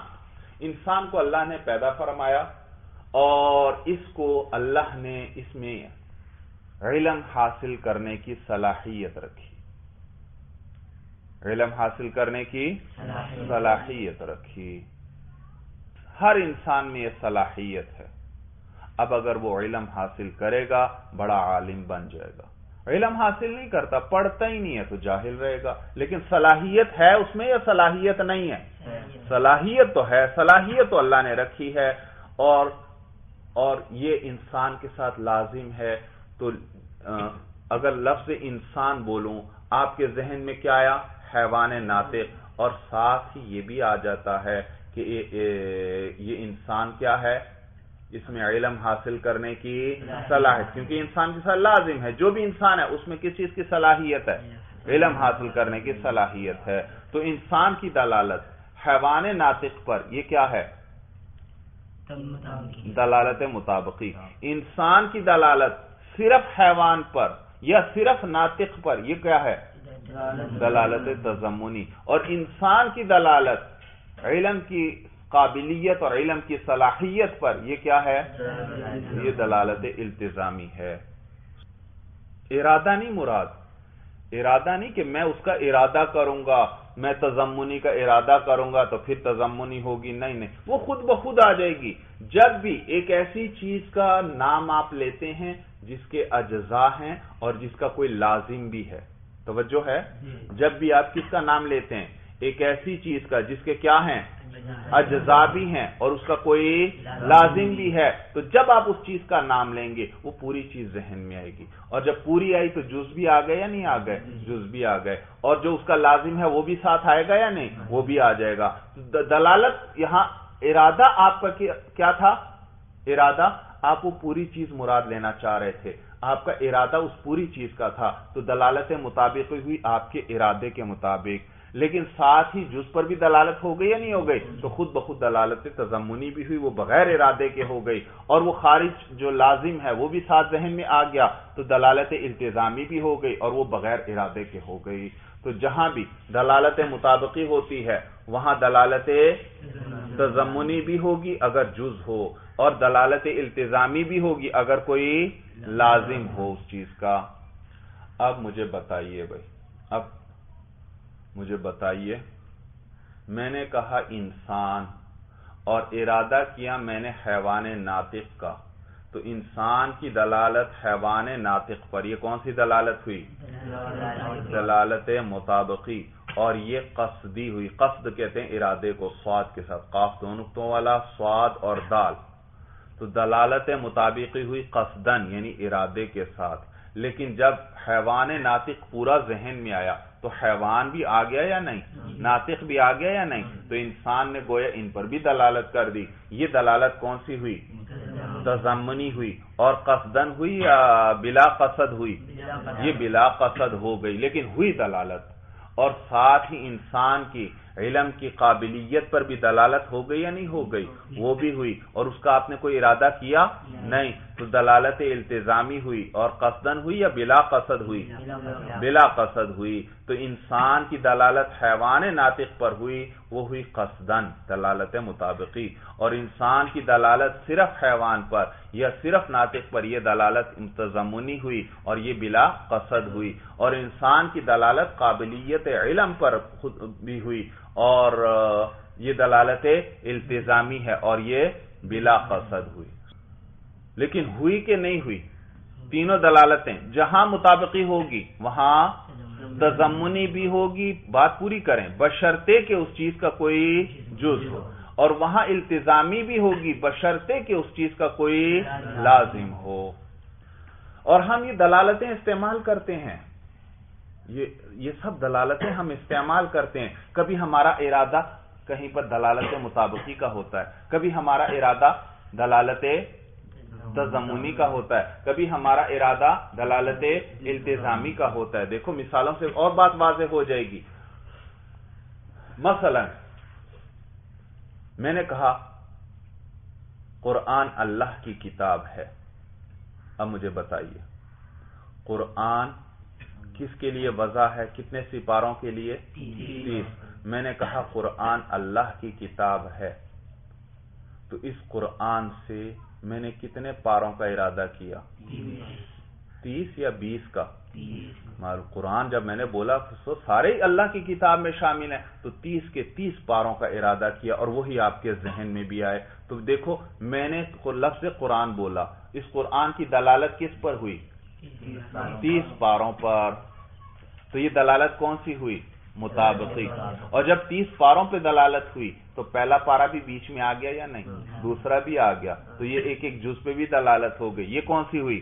انسان کو اللہ نے پیدا فرمایا اور اس کو اللہ نے اس میں علم حاصل کرنے کی صلاحیت رکھی۔ علم حاصل کرنے کی صلاحیت۔ رکھی۔ ہر انسان میں یہ صلاحیت ہے۔ اب اگر وہ علم حاصل کرے گا بڑا عالم بن جائے گا۔ علم حاصل نہیں کرتا پڑھتا ہی نہیں ہے تو جاہل رہے گا۔ لیکن صلاحیت ہے اس میں یا صلاحیت نہیں ہے۔ صلاحیت تو ہے، صلاحیت تو اللہ نے رکھی ہے، اور اور یہ انسان کے ساتھ لازم ہے۔ تو اگر لفظ انسان بولوں، آپ کے ذہن میں کیا آیا؟ حیوان ناطق۔ اور ساتھ ہی یہ بھی آ جاتا ہے کہ یہ انسان کیا ہے؟ اس میں علم حاصل کرنے کی صلاحیت، کیونکہ انسان کے ساتھ لازم ہے۔ جو بھی انسان ہے، اس میں کس چیز کی صلاحیت ہے؟ علم حاصل کرنے کی صلاحیت ہے۔ تو انسان کی دلالت حیوان ناطق پر یہ کیا ہے؟ دلالت مطابقی انسان کی دلالت صرف حیوان پر یا صرف ناطق پر یہ کیا ہے؟ دلالت۔ تزمنی اور انسان کی دلالت علم کی قابلیت اور علم کی صلاحیت پر یہ کیا ہے؟ یہ دلالت التزامی ہے۔ ارادہ نہیں مراد۔ ارادہ نہیں کہ میں اس کا ارادہ کروں گا۔ میں تزمنی کا ارادہ کروں گا تو پھر تزمنی ہوگی؟ نہیں نہیں۔ وہ خود بخود آ جائے گی۔ جب بھی ایک ایسی چیز کا نام آپ لیتے ہیں جس کے اجزاء ہیں اور جس کا کوئی لازم بھی ہے توجہ ہے؟ جب بھی آپ کس کا نام لیتے ہیں؟ ایک ایسی چیز کا جس کے کیا ہیں؟ اجزا بھی ہیں اور اس کا کوئی لازم بھی ہے۔ تو جب آپ اس چیز کا نام لیں گے وہ پوری چیز ذہن میں آئے گی۔ اور جب پوری آئی تو جز بھی آ گئے یا نہیں آ گئے؟ جز بھی آ گئے۔ اور جو اس کا لازم ہے وہ بھی ساتھ آئے گا یا نہیں؟ وہ بھی آ جائے گا۔ دلالت یہاں ارادہ آپ کا کیا تھا؟ ارادہ۔ آپ وہ پوری چیز مراد لینا چاہ رہے تھے۔ آپ کا ارادہ اس پوری چیز کا تھا۔ تو دلالت مطابق ہوئی آپ کے ارادے کے مطابق۔ لیکن ساتھ ہی جز پر بھی دلالت ہو گئی یا نہیں ہو گئی، تو خود بخود دلالت تزمنی بھی ہوئی، وہ بغیر ارادے کے ہو گئی۔ اور وہ خارج جو لازم ہے، وہ بھی ساتھ ذہن میں آ گیا، تو دلالت التظامی بھی ہو گئی اور وہ بغیر ارادے کے ہو گئی۔ تو جہاں بھی دلالت مطابقی ہوتی ہے، وہاں دلالت تزمنی بھی ہوگی اگر جز ہو، اور دلالت التزامی بھی ہوگی اگر کوئی لازم ہو اس چیز کا۔ اب مجھے بتائیے بھائی، اب مجھے بتائیے۔ میں نے کہا انسان، اور ارادہ کیا میں نے حیوان ناطق کا۔ تو انسان کی دلالت حیوان ناطق پر، یہ کون سی دلالت ہوئی؟ دلالت مطابقی۔ اور یہ قصدی ہوئی۔ قصد کہتے ہیں ارادے کو، سواد کے ساتھ۔ قاف دو نقطوں والا، سواد اور دال۔ تو دلالت مطابقی ہوئی قصدن یعنی ارادے کے ساتھ۔ لیکن جب حیوان ناطق پورا ذہن میں آیا تو حیوان بھی آ گیا یا نہیں؟ ناطق بھی آ گیا یا نہیں؟ تو انسان نے گویا ان پر بھی دلالت کر دی۔ یہ دلالت کون سی ہوئی؟ تزمنی ہوئی۔ اور قصدن ہوئی یا بلا قصد ہوئی؟ یہ بلا قصد ہو گئی لیکن ہوئی دلالت۔ اور ساتھ ہی انسان کی علم کی قابلیت پر بھی دلالت ہو گئی یا نہیں ہو گئی؟ وہ بھی ہوئی۔ اور اس کا آپ نے کوئی ارادہ کیا؟ نہیں۔ تو دلالت التزامی ہوئی اور قصدن ہوئی یا بلا قصد ہوئی؟ بلا قصد ہوئی۔ تو انسان کی دلالت حیوان ناطق پر ہوئی، وہ ہوئی قصدن دلالت مطابقی۔ اور انسان کی دلالت صرف حیوان پر یا صرف ناطق پر یہ دلالت انتظمنی ہوئی اور یہ بلا قصد ہوئی۔ اور انسان کی دلالت قابلیت علم پر خود بھی ہوئی اور یہ دلالت التزامی ہے اور یہ بلا قصد ہوئی۔ لیکن ہوئی کہ نہیں ہوئی؟ تینوں دلالتیں۔ جہاں مطابقی ہوگی، وہاں تزمنی بھی ہوگی۔ بات پوری کریں بشرتے کہ اس چیز کا کوئی جز ہو۔ اور وہاں التزامی بھی ہوگی بشرتے کہ اس چیز کا کوئی لازم ہو۔ اور ہم یہ دلالتیں استعمال کرتے ہیں۔ یہ سب دلالتیں ہم استعمال کرتے ہیں۔ کبھی ہمارا ارادہ کہیں پر دلالت مطابقی کا ہوتا ہے، کبھی ہمارا ارادہ دلالت تزمونی کا ہوتا ہے۔ کبھی ہمارا ارادہ دلالت التزامی کا ہوتا ہے۔ دیکھو، مثالوں سے اور بات واضح ہو جائے گی۔ مثلا، میں نے کہا، قرآن اللہ کی کتاب ہے۔ اب مجھے بتائیے، قرآن کس کے لیے وضع ہے؟ کتنے سپاروں کے لیے؟ تیس میں نے کہا، قرآن اللہ کی کتاب ہے۔ تو اس قرآن سے میں نے کتنے پاروں کا ارادہ کیا؟ تیس یا بیس کا۔ قرآن جب میں نے بولا تو سارے اللہ کی کتاب میں شامل ہیں۔ تو تیس کے تیس پاروں کا ارادہ کیا اور وہی آپ کے ذہن میں بھی آئے۔ تو دیکھو، میں نے لفظ قرآن بولا۔ اس قرآن کی دلالت کس پر ہوئی؟ تیس پاروں پر۔ تو یہ دلالت کون سی ہوئی؟ مطابقی۔ اور جب تیس پاروں پہ دلالت ہوئی تو پہلا پارا بھی بیچ میں آ گیا یا نہیں؟ دوسرا بھی آ گیا۔ تو یہ ایک ایک جز پہ بھی دلالت ہو گئی۔ یہ کون سی ہوئی؟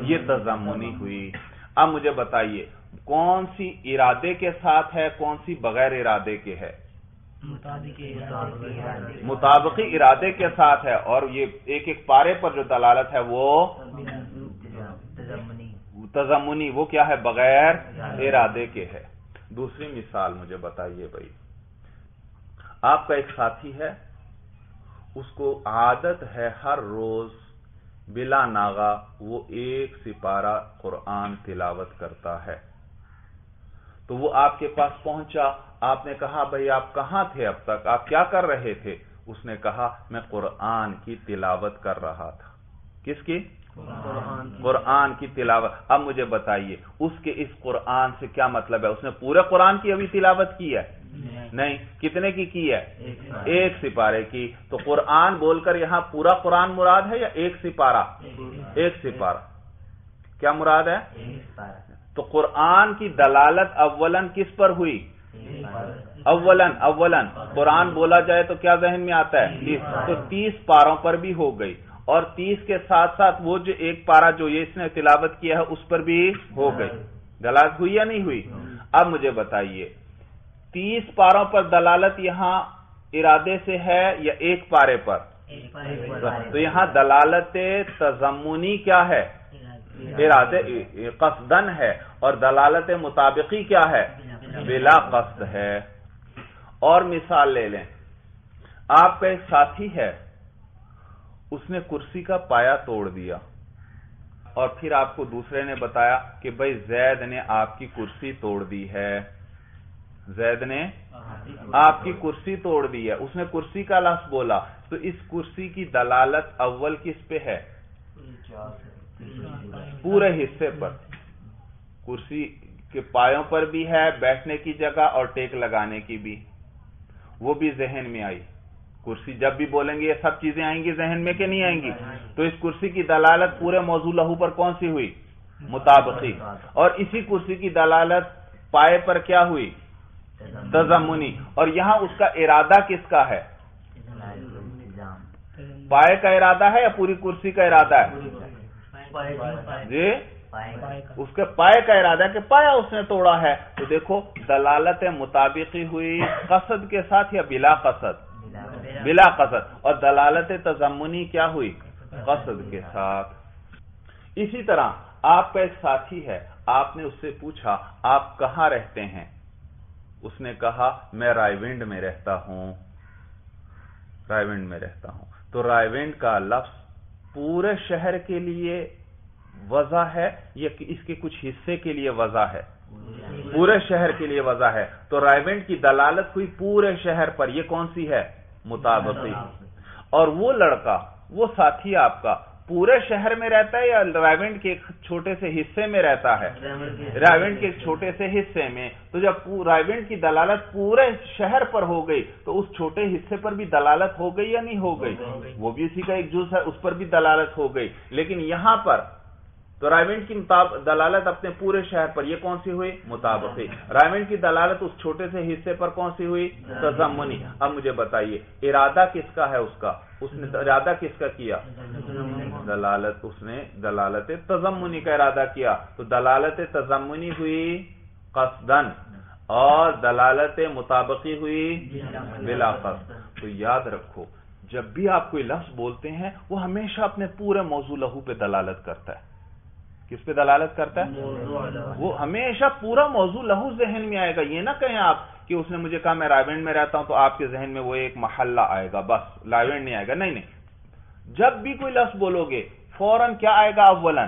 یہ تزمنی ہوئی۔ اب مجھے بتائیے کون سی ارادے کے ساتھ ہے کون سی بغیر ارادے کے ہے؟ مطابقی ارادے کے ساتھ۔ ہے۔ اور یہ ایک ایک پارے پر جو دلالت ہے وہ تزمنی وہ کیا ہے؟ بغیر۔ ارادے کے ہے۔ دوسری مثال مجھے بتائیے بھائی۔ آپ کا ایک ساتھی ہے، اس کو عادت ہے ہر روز بلا ناغا وہ ایک سپارہ قرآن تلاوت کرتا ہے۔ تو وہ آپ کے پاس پہنچا، آپ نے کہا، بھائی، آپ کہاں تھے اب تک؟ آپ کیا کر رہے تھے؟ اس نے کہا، میں قرآن کی تلاوت کر رہا تھا۔ کس کی؟ قرآن کی. تلاوت. اب مجھے بتائیے اس کے اس قرآن سے کیا مطلب ہے؟ اس نے پورے قرآن کی ابھی تلاوت کی ہے؟ نہیں. کتنے کی کی ہے؟ ایک سپارے کی. تو قرآن بول کر یہاں پورا قرآن مراد ہے یا ایک سپارہ؟ ایک سپارہ. کیا مراد ہے؟ تو قرآن کی دلالت اولن کس پر ہوئی؟ اولن اولن قرآن بولا جائے تو کیا ذہن میں آتا ہے؟ تو تیس پاروں پر بھی ہو گئی. اور تیس کے ساتھ ساتھ وہ جو ایک پارا جو یہ اس نے تلاوت کیا ہے اس پر بھی ہو گئی۔ دلالت ہوئی یا نہیں ہوئی؟ اب مجھے بتائیے تیس پاروں پر دلالت یہاں ارادے سے ہے یا ایک پارے پر؟ تو یہاں دلالت تزمنی کیا ہے؟ ارادے قصدن ہے۔ اور دلالت مطابقی کیا ہے؟ بلا قصد ہے۔ اور مثال لے لیں۔ آپ کا ایک ساتھی ہے اس نے کرسی کا پایا توڑ دیا اور پھر آپ کو دوسرے نے بتایا کہ بھائی زید نے آپ کی کرسی توڑ دی ہے۔ زید نے آپ کی کرسی توڑ دی ہے۔ اس نے کرسی کا لفظ بولا۔ تو اس کرسی کی دلالت اول کس پہ ہے؟ پورے حصے پر۔ کرسی کے پایوں پر بھی ہے، بیٹھنے کی جگہ اور ٹیک لگانے کی بھی۔ وہ بھی ذہن میں آئی۔ کرسی جب بھی بولیں گے یہ سب چیزیں آئیں گی ذہن میں کہ نہیں آئیں گی؟ تو اس کرسی کی دلالت پورے موضوع لہو پر کون سی ہوئی؟ مطابقی۔ اور اسی کرسی کی دلالت پائے پر کیا ہوئی؟ تزمنی اور یہاں اس کا ارادہ کس کا ہے؟ پائے کا ارادہ ہے یا پوری کرسی کا ارادہ ہے؟ جی؟ اس کے پائے کا ارادہ ہے کہ پایا اس نے توڑا ہے۔ تو دیکھو، دلالت مطابقی ہوئی قصد کے ساتھ یا بلا قصد؟ بلا قصد. اور دلالت تزمنی کیا ہوئی؟ قصد کے ساتھ. اسی طرح آپ کا ایک ساتھی ہے. آپ نے اس سے پوچھا، آپ کہاں رہتے ہیں؟ اس نے کہا، میں رائے ونڈ میں رہتا ہوں۔ رائے ونڈ میں رہتا ہوں۔ تو رائے ونڈ کا لفظ پورے شہر کے لیے وضع ہے یا اس کے کچھ حصے کے لیے وضع ہے؟ پورے شہر کے لیے وضع ہے۔ تو رائے ونڈ کی دلالت ہوئی پورے شہر پر. یہ کون سی ہے؟ مطابقی۔ اور وہ لڑکا، وہ ساتھی آپ کا، پورے شہر میں رہتا ہے یا رائیونڈ کے ایک چھوٹے سے حصے میں رہتا ہے؟ رائیونڈ کے ایک چھوٹے سے حصے میں۔ تو جب رائیونڈ کی دلالت پورے شہر پر ہو گئی، تو اس چھوٹے حصے پر بھی دلالت ہو گئی یا نہیں ہو گئی؟ وہ بھی اسی کا ایک جز ہے، اس پر بھی دلالت ہو گئی۔ لیکن یہاں پر تو رائیونڈ کی دلالت اپنے پورے شہر پر یہ کون سی ہوئی؟ مطابقی رائیونڈ کی دلالت اس چھوٹے سے حصے پر کون سی ہوئی؟ تزمنی اب مجھے بتائیے ارادہ کس کا ہے اس کا؟ اس نے ارادہ کس کا کیا؟ دلالت اس نے دلالت تزمنی کا ارادہ کیا۔ تو دلالت تزمنی ہوئی قصدن اور دلالت مطابقی ہوئی بلا قصد۔ تو یاد رکھو جب بھی آپ کوئی لفظ بولتے ہیں وہ ہمیشہ اپنے پورے موضوع لہو پہ دلالت کرتا ہے۔ کس پہ دلالت کرتا ہے؟ وہ ہمیشہ پورا موضوع لہو ذہن میں آئے گا۔ یہ نہ کہیں آپ کہ اس نے مجھے کہا میں رائیونڈ میں رہتا ہوں تو آپ کے ذہن میں وہ ایک محلہ آئے گا، بس رائیونڈ نہیں آئے گا۔ نہیں نہیں۔ جب بھی کوئی لفظ بولو گے، فوراً کیا آئے گا؟ اولن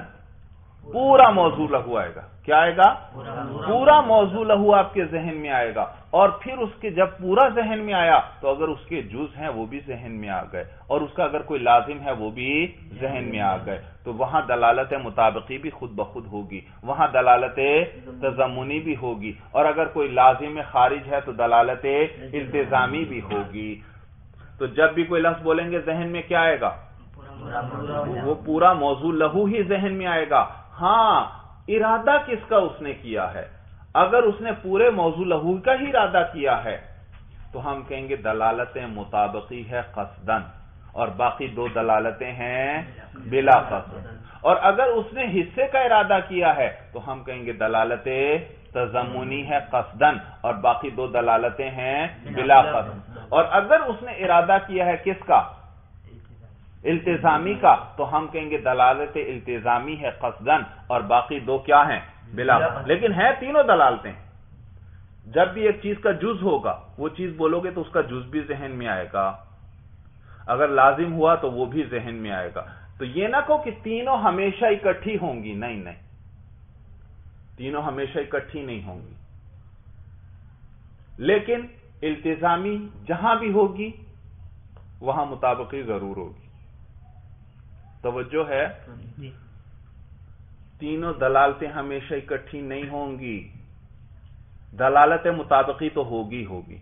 پورا موضوع لہو آئے گا۔ کیا آئے گا؟ پورا موضوع لہو۔ آپ کے ذہن میں آئے گا۔ اور پھر اس کے جب پورا ذہن میں آیا تو اگر اس کے جز ہیں وہ بھی ذہن میں آ گئے۔ اور اس کا اگر کوئی لازم ہے وہ بھی ذہن میں آ گئے۔ تو وہاں دلالت مطابقی بھی خود بخود ہوگی۔ وہاں دلالت تزمنی بھی ہوگی۔ اور اگر کوئی لازم خارج ہے تو دلالت التظامی بھی ہوگی۔ تو جب بھی کوئی لفظ بولیں گے ذہن میں کیا آئے گا؟ وہ پورا موضوع لہو ہی ذہن میں آئے گا۔ ہاں ارادہ کس کا اس نے کیا ہے؟ اگر اس نے پورے موضوع لہو کا ہی ارادہ کیا ہے، تو ہم کہیں گے دلالتیں مطابقی ہے قصدن اور باقی دو دلالتیں ہیں بلا قصد۔ اور اگر اس نے حصے کا ارادہ کیا ہے، تو ہم کہیں گے دلالت تزمنی ہے قصدن اور باقی دو دلالتیں ہیں بلا قصد۔ اور اگر اس نے ارادہ کیا ہے کس کا؟ التزامی کا تو ہم کہیں گے دلالت التزامی ہے قصدن اور باقی دو کیا ہیں؟ بلا لیکن ہیں تینوں دلالتیں۔ جب بھی ایک چیز کا جز ہوگا وہ چیز بولو گے تو اس کا جز بھی ذہن میں آئے گا۔ اگر لازم ہوا تو وہ بھی ذہن میں آئے گا۔ تو یہ نہ کہو کہ تینوں ہمیشہ اکٹھی ہوں گی۔ نہیں نہیں۔ تینوں ہمیشہ اکٹھی نہیں ہوں گی۔ لیکن التزامی جہاں بھی ہوگی وہاں مطابقی ضرور ہوگی۔ توجہ ہے؟ جی۔ تینوں دلالتیں ہمیشہ اکٹھی نہیں ہوں گی۔ دلالت مطابقی تو ہوگی ہوگی۔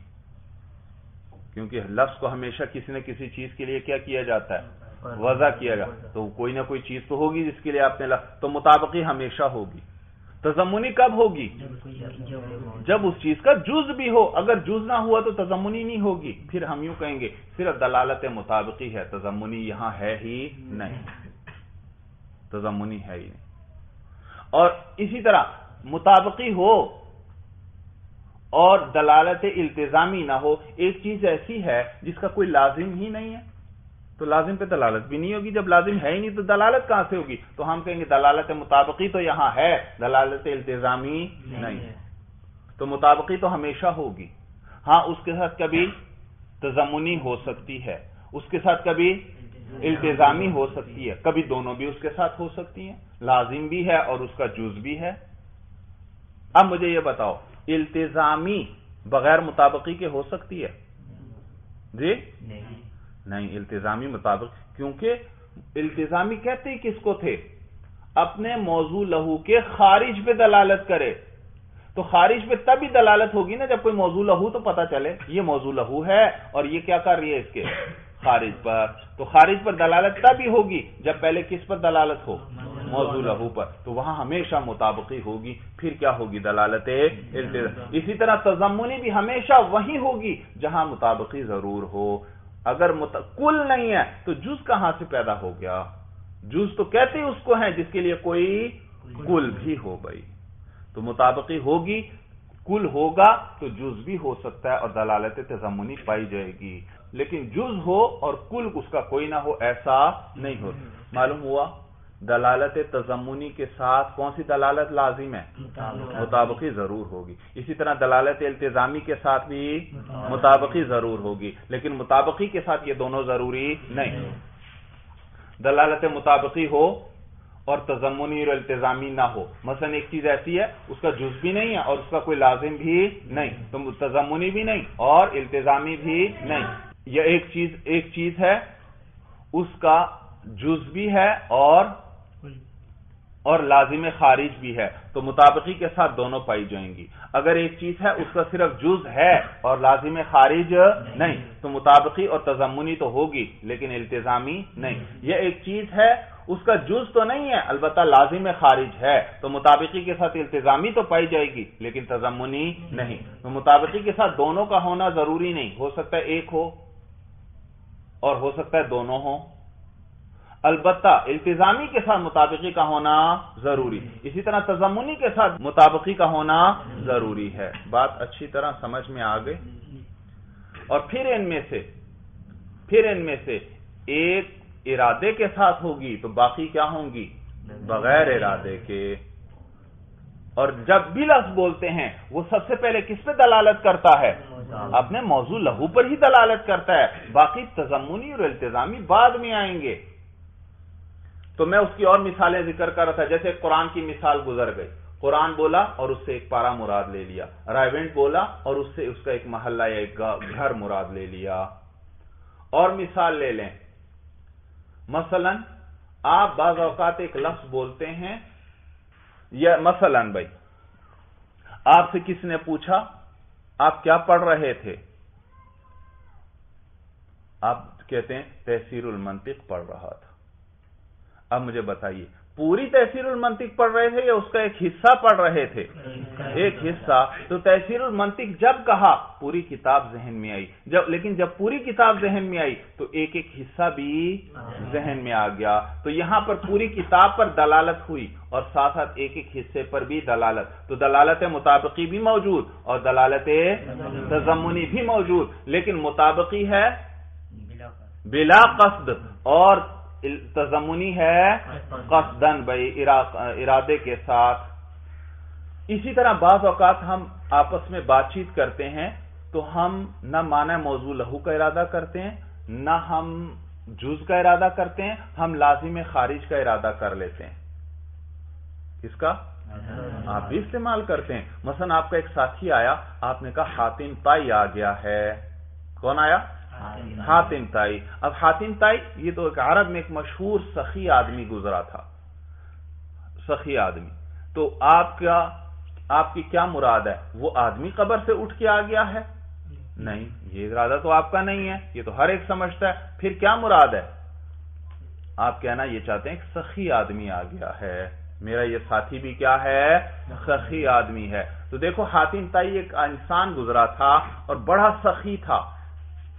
کیونکہ لفظ کو ہمیشہ کسی نہ کسی چیز کے لیے کیا کیا جاتا ہے؟ وضع کیا جاتا تو کوئی نہ کوئی چیز تو ہوگی جس کے لیے آپ نے تو مطابقی ہمیشہ ہوگی۔ تزمنی کب ہوگی؟ جب اس چیز کا جز بھی ہو، اگر جز نہ ہوا تو تزمنی نہیں ہوگی۔ پھر ہم یوں کہیں گے، صرف دلالت مطابقی ہے، تزمنی یہاں ہے ہی نہیں۔ تزمنی ہے ہی نہیں۔ اور اسی طرح مطابقی ہو اور دلالت التزامی نہ ہو، ایک چیز ایسی ہے جس کا کوئی لازم ہی نہیں ہے۔ تو لازم پہ دلالت بھی نہیں ہوگی جب لازم ہے ہی نہیں تو دلالت کہاں سے ہوگی؟ تو ہم کہیں گے دلالت مطابقی تو یہاں ہے دلالت التظامی نہیں۔ ہے۔ تو مطابقی تو ہمیشہ ہوگی۔ ہاں اس کے ساتھ کبھی تزمنی ہو سکتی ہے اس کے ساتھ کبھی التظامی ہو سکتی ہے کبھی دونوں بھی اس کے ساتھ ہو سکتی ہیں۔ لازم بھی ہے اور اس کا جز بھی ہے۔ اب مجھے یہ بتاؤ التظامی بغیر مطابقی کے ہو سکتی ہے؟ جی؟ نہیں، التزامی مطابق، کیونکہ التزامی کہتے کس کو تھے؟ اپنے موضوع لہو کے خارج پہ دلالت کرے۔ تو خارج پہ تب ہی دلالت ہوگی نا جب کوئی موضوع لہو تو پتا چلے، یہ موضوع لہو ہے اور یہ کیا کر رہی ہے اس کے؟ خارج پر۔ تو خارج پر دلالت تب ہی ہوگی جب پہلے کس پر دلالت ہو؟ موضوع لہو پر۔ تو وہاں ہمیشہ مطابقی ہوگی، پھر کیا ہوگی دلالت؟ اسی طرح تزمنی بھی ہمیشہ وہی ہوگی جہاں مطابقی ضرور ہو۔ اگر مت... کل نہیں ہے تو جز کہاں سے پیدا ہو گیا؟ جز تو کہتے ہی اس کو ہیں جس کے لیے کوئی کل بھی ہو بھائی۔ تو مطابقی ہوگی، کل ہوگا تو جز بھی ہو سکتا ہے اور دلالت تضمنی پائی جائے گی۔ لیکن جز ہو اور کل اس کا کوئی نہ ہو ایسا نہیں ہو معلوم ہوا؟ دلالت تزمنی کے ساتھ کون سی دلالت لازم ہے؟ مطابقی ضرور ہوگی۔ اسی طرح دلالت التظامی کے ساتھ بھی مطابقی ضرور ہوگی لیکن مطابقی کے ساتھ یہ دونوں ضروری نہیں۔ دلالت مطابقی ہو اور تزمنی اور التظامی نہ ہو۔ مثلا ایک چیز ایسی ہے اس کا جز بھی نہیں ہے اور اس کا کوئی لازم بھی نہیں۔ تو تزمنی بھی نہیں اور التظامی بھی نہیں۔ یہ ایک چیز ایک چیز ہے اس کا جز بھی ہے اور اور لازم خارج بھی ہے، تو مطابقی کے ساتھ دونوں پائی جائیں گی۔ اگر ایک چیز ہے، اس کا صرف جز ہے اور لازم خارج نہیں، تو مطابقی اور تزمنی تو ہوگی، لیکن التزامی نہیں۔ یہ ایک چیز ہے، اس کا جز تو نہیں ہے، البتہ لازم خارج ہے۔ تو مطابقی کے ساتھ التزامی تو پائی جائے گی، لیکن تزمنی نہیں۔ تو مطابقی کے ساتھ دونوں کا ہونا ضروری نہیں۔ ہو سکتا ہے ایک ہو، اور ہو سکتا ہے دونوں ہوں۔ البتہ التزامی کے ساتھ مطابقی کا ہونا ضروری اسی طرح تزمنی کے ساتھ مطابقی کا ہونا ضروری ہے۔ بات اچھی طرح سمجھ میں آ گئی؟ اور پھر ان میں سے، پھر ان میں سے ایک ارادے کے ساتھ ہوگی تو باقی کیا ہوں گی؟ بغیر ارادے کے۔ اور جب بھی لفظ بولتے ہیں، وہ سب سے پہلے کس پہ دلالت کرتا ہے؟ اپنے موضوع لہو پر ہی دلالت کرتا ہے۔ باقی تزمنی اور التزامی بعد میں آئیں گے۔ تو میں اس کی اور مثالیں ذکر کر رہا تھا، جیسے قرآن کی مثال گزر گئی۔ قرآن بولا اور اس سے ایک پارا مراد لے لیا۔ رائیونٹ بولا اور اس سے اس کا ایک محلہ یا ایک گھر مراد لے لیا۔ اور مثال لے لیں۔ مثلا آپ بعض اوقات ایک لفظ بولتے ہیں، یا مثلا بھائی، آپ سے کس نے پوچھا؟ آپ کیا پڑھ رہے تھے؟ آپ کہتے ہیں تحصیر المنطق پڑھ رہا تھا۔ اب مجھے بتائیے، پوری تحصیل المنطق پڑھ رہے تھے یا اس کا ایک حصہ پڑھ رہے تھے؟ ایک حصہ۔ تو تحصیل المنطق جب کہا، پوری کتاب ذہن میں آئی۔ جب، لیکن جب پوری کتاب ذہن میں آئی، تو ایک ایک حصہ بھی ذہن میں آ گیا۔ تو یہاں پر پوری کتاب پر دلالت ہوئی اور ساتھ ساتھ ایک ایک حصے پر بھی دلالت۔ تو دلالت مطابقی بھی موجود اور دلالت تزمنی بھی موجود، لیکن مطابقی ہے بلا قصد۔ اور تزمنی ہے قصدن بھائی ارادے کے ساتھ۔ اسی طرح بعض اوقات ہم آپس میں بات چیت کرتے ہیں تو ہم نہ معنی موضوع لہو کا ارادہ کرتے ہیں، نہ ہم جز کا ارادہ کرتے ہیں، ہم لازم خارج کا ارادہ کر لیتے ہیں۔ کس کا آپ بھی استعمال کرتے ہیں۔ مثلا آپ کا ایک ساتھی آیا، آپ نے کہا، حاتم پائی آ گیا ہے۔ کون آیا؟ حاتم تائی. اب حاتم تائی، یہ تو ایک عرب میں ایک مشہور سخی آدمی گزرا تھا. سخی آدمی. تو آپ کا آپ کی کیا مراد ہے؟ وہ آدمی قبر سے اٹھ کے آ گیا ہے؟ نہیں، یہ ارادہ تو آپ کا نہیں ہے. یہ تو ہر ایک سمجھتا ہے. پھر کیا مراد ہے؟ آپ کہنا یہ چاہتے ہیں کہ سخی آدمی آ گیا ہے. میرا یہ ساتھی بھی کیا ہے؟ سخی آدمی ہے. تو دیکھو، حاتم تائی ایک انسان گزرا تھا اور بڑا سخی تھا.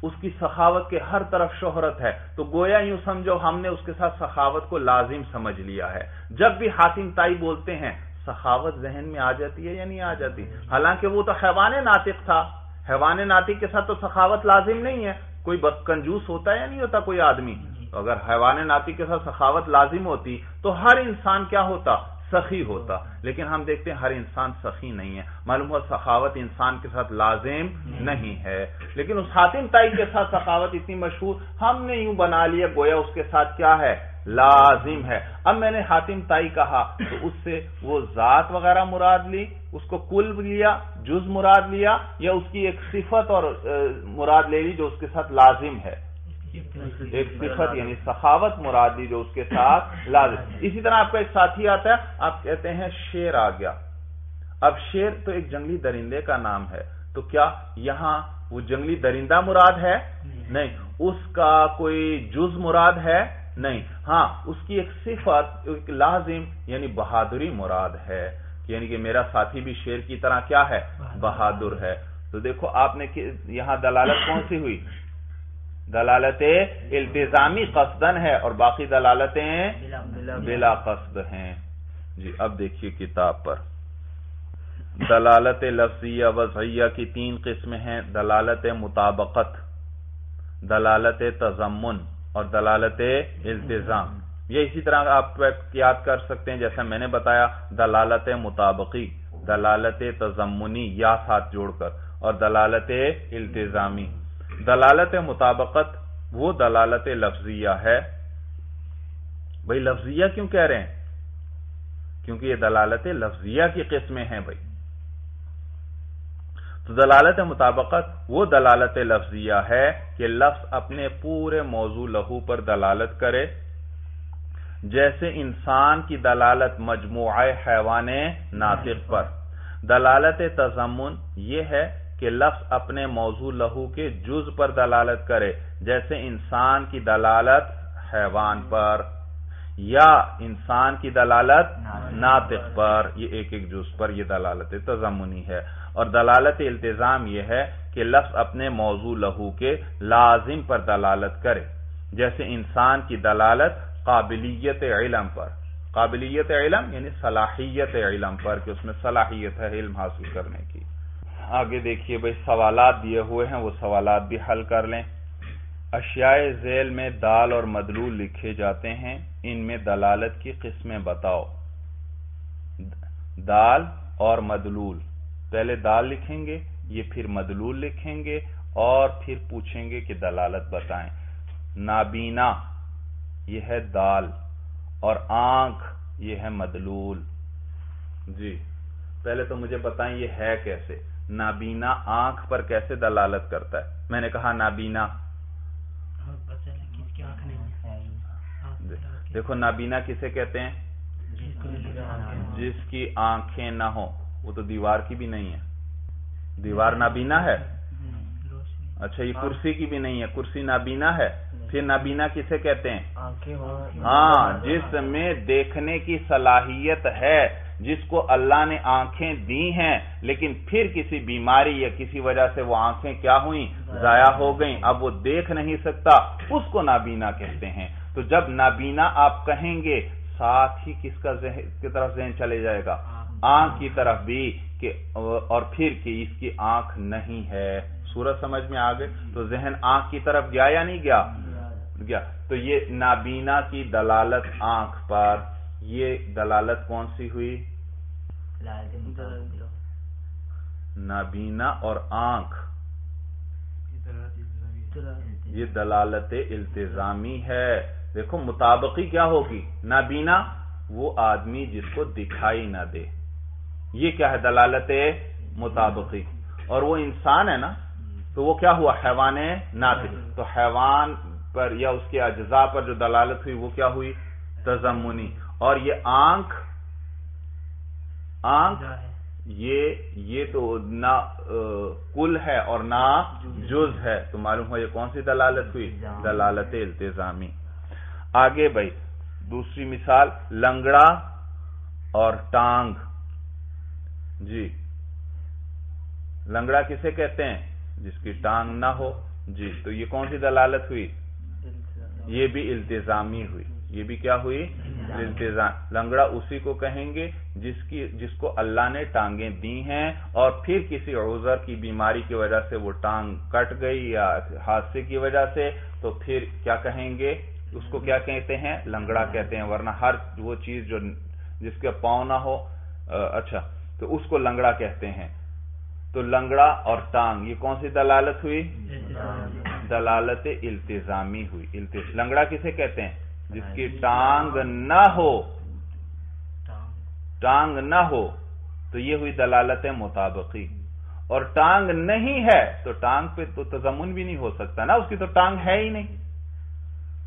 اس کی سخاوت کے ہر طرف شہرت ہے۔ تو گویا یوں سمجھو ہم نے اس کے ساتھ سخاوت کو لازم سمجھ لیا ہے۔ جب بھی حاتم تائی بولتے ہیں، سخاوت ذہن میں آ جاتی ہے یا نہیں آ جاتی؟ حالانکہ وہ تو حیوان ناطق تھا۔ حیوان ناطق کے ساتھ تو سخاوت لازم نہیں ہے۔ کوئی بس کنجوس ہوتا ہے یا نہیں ہوتا کوئی آدمی؟ اگر حیوان ناطق کے ساتھ سخاوت لازم ہوتی تو ہر انسان کیا ہوتا؟ سخی ہوتا۔ لیکن ہم دیکھتے ہیں ہر انسان سخی نہیں ہے۔ معلوم ہوا سخاوت انسان کے ساتھ لازم نہیں ہے۔ لیکن اس حاتم تائی کے ساتھ سخاوت اتنی مشہور ہم نے یوں بنا لیا، گویا اس کے ساتھ کیا ہے؟ لازم ہے۔ اب میں نے حاتم تائی کہا، تو اس سے وہ ذات وغیرہ مراد لی، اس کو کل لیا، جز مراد لیا، یا اس کی ایک صفت اور مراد لے لی جو اس کے ساتھ لازم ہے۔ ایک صفت یعنی سخاوت مراد لی جو اس کے ساتھ لازم۔ اسی طرح آپ کا ایک ساتھی آتا ہے آپ کہتے ہیں شیر آ گیا۔ اب شیر تو ایک جنگلی درندے کا نام ہے۔ تو کیا یہاں وہ جنگلی درندہ مراد ہے؟ نہیں۔ اس کا کوئی جز مراد ہے؟ نہیں۔ ہاں اس کی ایک صفت ایک لازم یعنی بہادری مراد ہے۔ یعنی کہ میرا ساتھی بھی شیر کی طرح کیا ہے؟ بہادر۔ ہے۔ تو دیکھو آپ نے یہاں دلالت کون سی ہوئی؟ دلالت التظامی قصدن ہے اور باقی دلالتیں بلا قصد ہیں۔ جی اب دیکھیے کتاب پر۔ دلالت لفظیہ وضعیہ کی تین قسمیں ہیں، دلالت مطابقت، دلالت تضمن اور دلالت التزام۔ یہ اسی طرح آپ یاد کر سکتے ہیں، جیسا میں نے بتایا، دلالت مطابقی، دلالت تضمنی یا ساتھ جوڑ کر، اور دلالت التزامی۔ دلالت مطابقت، وہ دلالت لفظیہ ہے۔ بھائی لفظیہ کیوں کہہ رہے ہیں؟ کیونکہ یہ دلالت لفظیہ کی قسمیں ہیں بھائی۔ تو دلالت مطابقت، وہ دلالت لفظیہ ہے کہ لفظ اپنے پورے موضوع لہو پر دلالت کرے۔ جیسے انسان کی دلالت مجموعہ حیوان ناطق پر۔ دلالت تضمن یہ ہے کہ لفظ اپنے موضوع لہو کے جز پر دلالت کرے، جیسے انسان کی دلالت حیوان پر یا انسان کی دلالت ناطق پر، یہ ایک ایک جز پر یہ دلالت تضمنی ہے۔ اور دلالت التزام یہ ہے کہ لفظ اپنے موضوع لہو کے لازم پر دلالت کرے، جیسے انسان کی دلالت قابلیت علم پر۔ قابلیت علم یعنی صلاحیت علم پر، کہ اس میں صلاحیت ہے علم حاصل کرنے کی۔ آگے دیکھیے بھائی، سوالات دیے ہوئے ہیں، وہ سوالات بھی حل کر لیں۔ اشیاء ذیل میں دال اور مدلول لکھے جاتے ہیں۔ ان میں دلالت کی قسمیں بتاؤ۔ دال اور مدلول۔ پہلے دال لکھیں گے، یہ پھر مدلول لکھیں گے اور پھر پوچھیں گے کہ دلالت بتائیں۔ نابینا، یہ ہے دال۔ اور آنکھ، یہ ہے مدلول۔ جی پہلے تو مجھے بتائیں یہ ہے کیسے؟ نابینا آنکھ پر کیسے دلالت کرتا ہے؟ میں نے کہا نابینا. دیکھو نابینا کسے کہتے ہیں؟ جس کی آنکھیں نہ ہوں۔ وہ تو دیوار کی بھی نہیں ہے۔ دیوار نابینا ہے؟ اچھا یہ کرسی کی بھی نہیں ہے۔ کرسی نابینا ہے۔ پھر نابینا کسے کہتے ہیں؟ ہاں جس میں دیکھنے کی صلاحیت ہے۔ جس کو اللہ نے آنکھیں دی ہیں، لیکن پھر کسی بیماری یا کسی وجہ سے وہ آنکھیں کیا ہوئیں؟ ضائع ہو گئیں۔ اب وہ دیکھ نہیں سکتا۔ اس کو نابینا کہتے ہیں۔ تو جب نابینا آپ کہیں گے، ساتھ ہی کس کا کی طرف ذہن چلے جائے گا؟ آنکھ کی طرف بھی کہ، اور پھر کہ اس کی آنکھ نہیں ہے۔ سورج سمجھ میں آ گئے؟ تو ذہن آنکھ کی طرف گیا یا نہیں گیا؟ گیا۔ تو یہ نابینا کی دلالت آنکھ پر، یہ دلالت کون سی ہوئی؟ نابینا اور آنکھ۔ یہ دلالت التزامی ہے۔ دیکھو، مطابقی کیا ہوگی؟ نابینا، وہ آدمی جس کو دکھائی نہ دے۔ یہ کیا ہے؟ دلالت مطابقی۔ اور وہ انسان ہے نا، تو وہ کیا ہوا؟ حیوان ناطق۔ تو حیوان پر یا اس کے اجزاء پر جو دلالت ہوئی، وہ کیا ہوئی؟ تزمنی اور یہ آنکھ آنکھ یہ یہ تو نہ کل ہے اور نہ جز ہے۔ تو معلوم ہو یہ کون سی دلالت ہوئی؟ دلالت التظامی آگے بھائی دوسری مثال لنگڑا اور ٹانگ۔ جی۔ لنگڑا کسے کہتے ہیں؟ جس کی ٹانگ نہ ہو۔ جی تو یہ کون سی دلالت ہوئی؟ یہ بھی التزامی ہوئی۔ یہ بھی کیا ہوئی؟ التزام لنگڑا اسی کو کہیں گے جس کی جس کو اللہ نے ٹانگیں دی ہیں اور پھر کسی عذر کی بیماری کی وجہ سے وہ ٹانگ کٹ گئی یا حادثے کی وجہ سے تو پھر کیا کہیں گے؟ اس کو کیا کہتے ہیں؟ لنگڑا کہتے ہیں ورنہ ہر وہ چیز جو جس کے پاؤں نہ ہو اچھا تو اس کو لنگڑا کہتے ہیں۔ تو لنگڑا اور ٹانگ یہ کون سی دلالت ہوئی؟ دلالت التزامی ہوئی۔ لنگڑا کسے کہتے ہیں؟ جس کی ٹانگ نہ ہو۔ ٹانگ۔ نہ ہو تو یہ ہوئی دلالت مطابقی۔ اور ٹانگ نہیں ہے تو ٹانگ پہ تو تزمن بھی نہیں ہو سکتا نا اس کی تو ٹانگ ہے ہی نہیں۔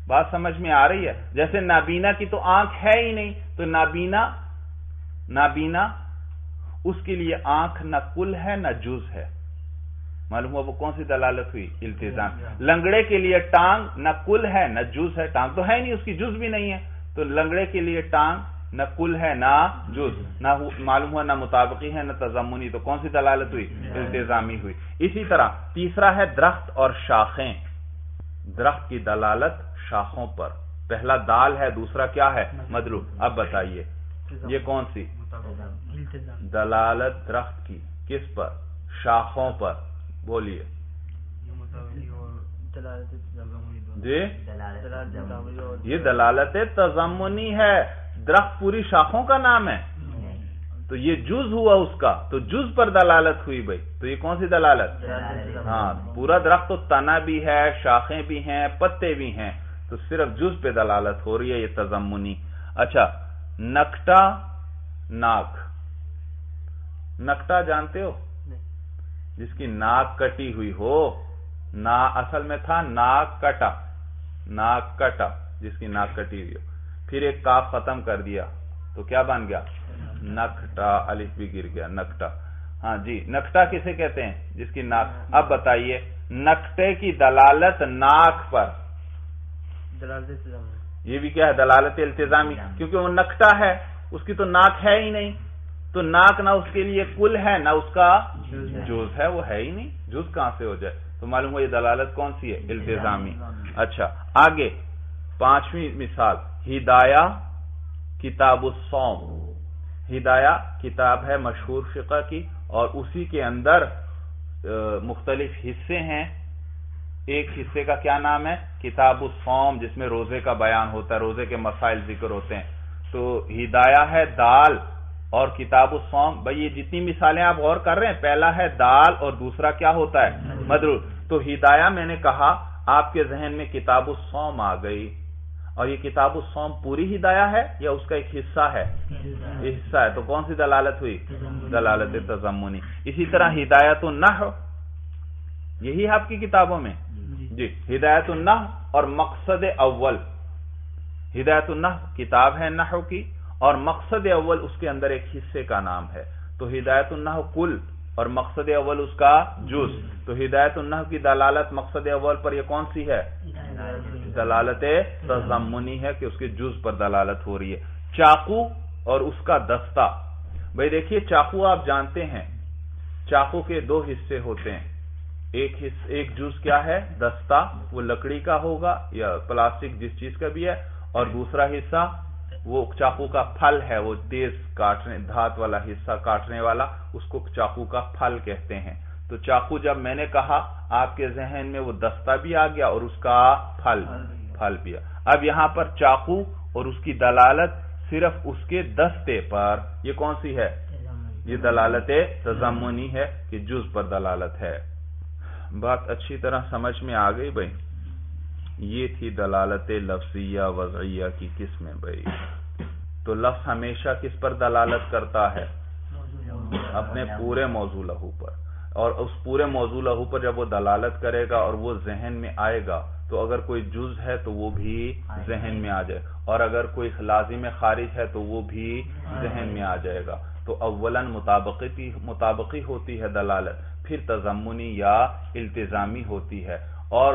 بات سمجھ میں آ رہی ہے؟ جیسے نابینا کی تو آنکھ ہے ہی نہیں تو نابینا نابینا اس کے لیے آنکھ نہ کل ہے نہ جز ہے۔ معلوم ہوا وہ کون سی دلالت ہوئی؟ التزام. لنگڑے کے لیے ٹانگ نہ کل ہے نہ جز ہے ٹانگ تو ہے نہیں اس کی جز بھی نہیں ہے۔ تو لنگڑے کے لیے ٹانگ نہ کل ہے نہ جز نہ معلوم ہوا نہ مطابقی ہے نہ تضمنی تو کون سی دلالت ہوئی؟ التزامی ہوئی۔ اسی طرح تیسرا ہے درخت اور شاخیں۔ درخت کی دلالت شاخوں پر۔ پہلا دال ہے دوسرا کیا ہے؟ مدرو اب بتائیے یہ کون سی؟ دلالت درخت کی۔ کس پر؟ شاخوں پر۔ بولیے۔ جی؟ یہ دلالت تضمنی ہے۔ درخت پوری شاخوں کا نام ہے۔ تو یہ جز ہوا اس کا۔ تو جز پر دلالت ہوئی بھائی۔ تو یہ کون سی دلالت؟ ہاں پورا درخت تو تنا بھی ہے، شاخیں بھی ہیں، پتے بھی ہیں۔ تو صرف جز پہ دلالت ہو رہی ہے یہ تزمنی اچھا نکٹا ناک نکٹا جانتے ہو؟ جس کی ناک کٹی ہوئی ہو نا اصل میں تھا ناک کٹا ناک کٹا جس کی ناک کٹی ہوئی ہو۔ پھر ایک کاف ختم کر دیا تو کیا بن گیا؟ نکٹا الف بھی گر گیا نکٹا ہاں جی نکٹا کسے کہتے ہیں؟ جس کی ناک۔ اب بتائیے نکٹے کی دلالت ناک پر۔ یہ بھی کیا ہے؟ دلالت التظامی کیونکہ وہ نکٹا ہے اس کی تو ناک ہے ہی نہیں۔ تو ناک نہ اس کے لیے کل ہے نہ اس کا جوز ہے۔ وہ ہے ہی نہیں۔ جوز کہاں سے ہو جائے؟ تو معلوم ہو یہ دلالت کون سی ہے؟ التظامی اچھا آگے۔ پانچویں مثال۔ ہدایہ کتاب السوم ہدایہ کتاب ہے مشہور فقہ کی اور اسی کے اندر مختلف حصے ہیں۔ ایک حصے کا کیا نام ہے؟ کتاب السوم جس میں روزے کا بیان ہوتا ہے روزے کے مسائل ذکر ہوتے ہیں۔ تو ہدایہ ہے دال۔ اور کتاب السوم بھائی یہ جتنی مثالیں آپ غور کر رہے ہیں پہلا ہے دال اور دوسرا کیا ہوتا ہے؟ مدرو۔ تو ہدایہ میں نے کہا آپ کے ذہن میں کتاب السوم آ گئی۔ اور یہ کتاب السوم پوری ہدایہ ہے یا اس کا ایک حصہ ہے؟ یہ حصہ ہے۔ تو کون سی دلالت ہوئی؟ دلالت تزمنی اسی طرح ہدایت النحو۔ یہی ہے آپ کی کتابوں میں؟ جی۔ ہدایت النحو اور مقصد اول۔ ہدایت النحو کتاب ہے نحو کی۔ اور مقصد اول اس کے اندر ایک حصے کا نام ہے۔ تو ہدایت النحو کل اور مقصد اول اس کا جز۔ تو ہدایت النحو کی دلالت مقصد اول پر یہ کون سی ہے؟ دلالت تضمنی ہے کہ اس کے جز پر دلالت ہو رہی ہے۔ چاقو اور اس کا دستہ۔ بھائی دیکھیے، چاقو آپ جانتے ہیں، چاقو کے دو حصے ہوتے ہیں۔ ایک ایک جز کیا ہے؟ دستہ، وہ لکڑی کا ہوگا یا پلاسٹک جس چیز کا بھی ہے۔ اور دوسرا حصہ وہ چاقو کا پھل ہے وہ تیز کاٹنے دھات والا حصہ کاٹنے والا اس کو چاقو کا پھل کہتے ہیں۔ تو چاقو جب میں نے کہا آپ کے ذہن میں وہ دستہ بھی آ گیا اور اس کا پھل پھل بھی اب یہاں پر چاقو اور اس کی دلالت صرف اس کے دستے پر یہ کون سی ہے؟ یہ دلالت تزمنی ہے کہ جز پر دلالت ہے۔ بات اچھی طرح سمجھ میں آ گئی بھائی۔ یہ تھی دلالت لفظیہ وضعیہ کی قسمیں بھائی۔ تو لفظ ہمیشہ کس پر دلالت کرتا ہے؟ اپنے پورے موضوع لہو پر۔ اور اس پورے موضوع لہو پر جب وہ دلالت کرے گا اور وہ ذہن میں آئے گا، تو اگر کوئی جز ہے تو وہ بھی ذہن میں آ جائے۔ اور اگر کوئی لازم خارج ہے تو وہ بھی ذہن میں آ جائے گا۔ تو اولاً مطابقی مطابقی ہوتی ہے دلالت، پھر تضمنی یا التزامی ہوتی ہے۔ اور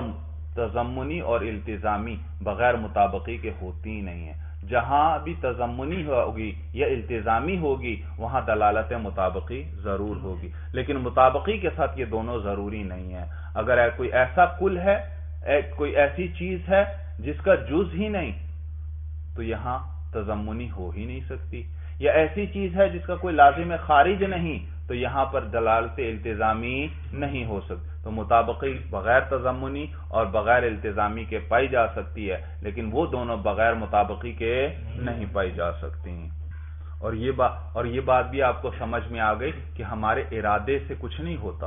تضمنی اور التزامی بغیر مطابقی کے ہوتی نہیں ہے جہاں بھی تضمنی ہوگی یا التزامی ہوگی، وہاں دلالت مطابقی ضرور ہوگی۔ لیکن مطابقی کے ساتھ یہ دونوں ضروری نہیں ہے اگر کوئی ایسا کل ہے کوئی ایسی چیز ہے جس کا جز ہی نہیں، تو یہاں تضمنی ہو ہی نہیں سکتی۔ یا ایسی چیز ہے جس کا کوئی لازم خارج نہیں، تو یہاں پر دلالت التزامی نہیں ہو سکتی۔ تو مطابقی بغیر تضمنی اور بغیر التزامی کے پائی جا سکتی ہے، لیکن وہ دونوں بغیر مطابقی کے نہیں پائی جا سکتی اور یہ بات اور یہ بات بھی آپ کو سمجھ میں آ گئی کہ ہمارے ارادے سے کچھ نہیں ہوتا۔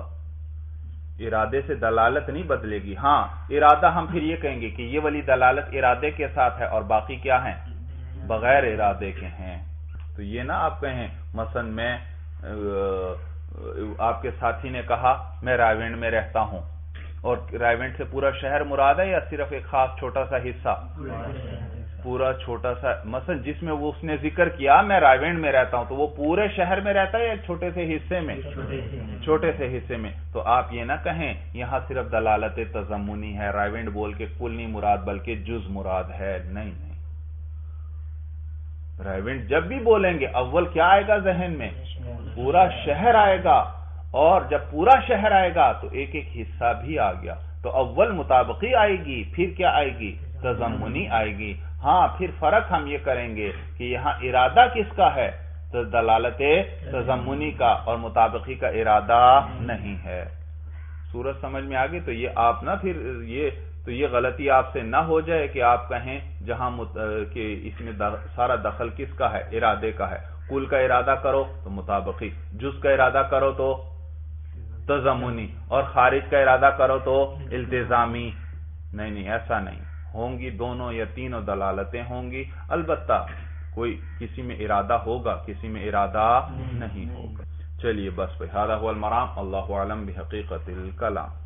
ارادے سے دلالت نہیں بدلے گی۔ ہاں ارادہ ہم پھر یہ کہیں گے کہ یہ والی دلالت ارادے کے ساتھ ہے اور باقی کیا ہیں؟ بغیر ارادے کے ہیں۔ تو یہ نہ آپ کہیں مثلا میں آپ کے ساتھی نے کہا، میں رائے میں رہتا ہوں۔ اور رائے سے پورا شہر مراد ہے یا صرف ایک خاص چھوٹا سا حصہ؟ پورا چھوٹا سا، مثلا جس میں وہ اس نے ذکر کیا، میں رائیونڈ میں رہتا ہوں، تو وہ پورے شہر میں رہتا ہے یا چھوٹے سے حصے میں؟ چھوٹے سے حصے میں۔ تو آپ یہ نہ کہیں، یہاں صرف دلالت تزمنی ہے رائے بول کے کل نہیں مراد، بلکہ جز مراد ہے۔ نہیں۔ نہیں رائے جب بھی بولیں گے، اول کیا آئے گا ذہن میں؟ پورا شہر آئے گا۔ اور جب پورا شہر آئے گا، تو ایک ایک حصہ بھی آ گیا۔ تو اول مطابقی آئے گی، پھر کیا آئے گی؟ تزمنی آئے گی۔ ہاں پھر فرق ہم یہ کریں گے کہ یہاں ارادہ کس کا ہے؟ تو دلالت تزمنی کا اور مطابقی کا ارادہ نہیں ہے۔ سورج سمجھ میں آگے؟ تو یہ آپ نا پھر یہ تو یہ غلطی آپ سے نہ ہو جائے کہ آپ کہیں جہاں کہ اس میں سارا دخل کس کا ہے؟ ارادے کا ہے۔ کل کا ارادہ کرو تو مطابقی جس کا ارادہ کرو تو تزمنی اور خارج کا ارادہ کرو تو التزامی۔ نہیں نہیں ایسا نہیں۔ ہوں گی دونوں یا تینوں دلالتیں ہوں گی۔ البتہ کوئی کسی میں ارادہ ہوگا کسی میں ارادہ نہیں ہوگا۔ چلیے بس بھائی المرام۔ اللہ عالم بحقیقت الکلام۔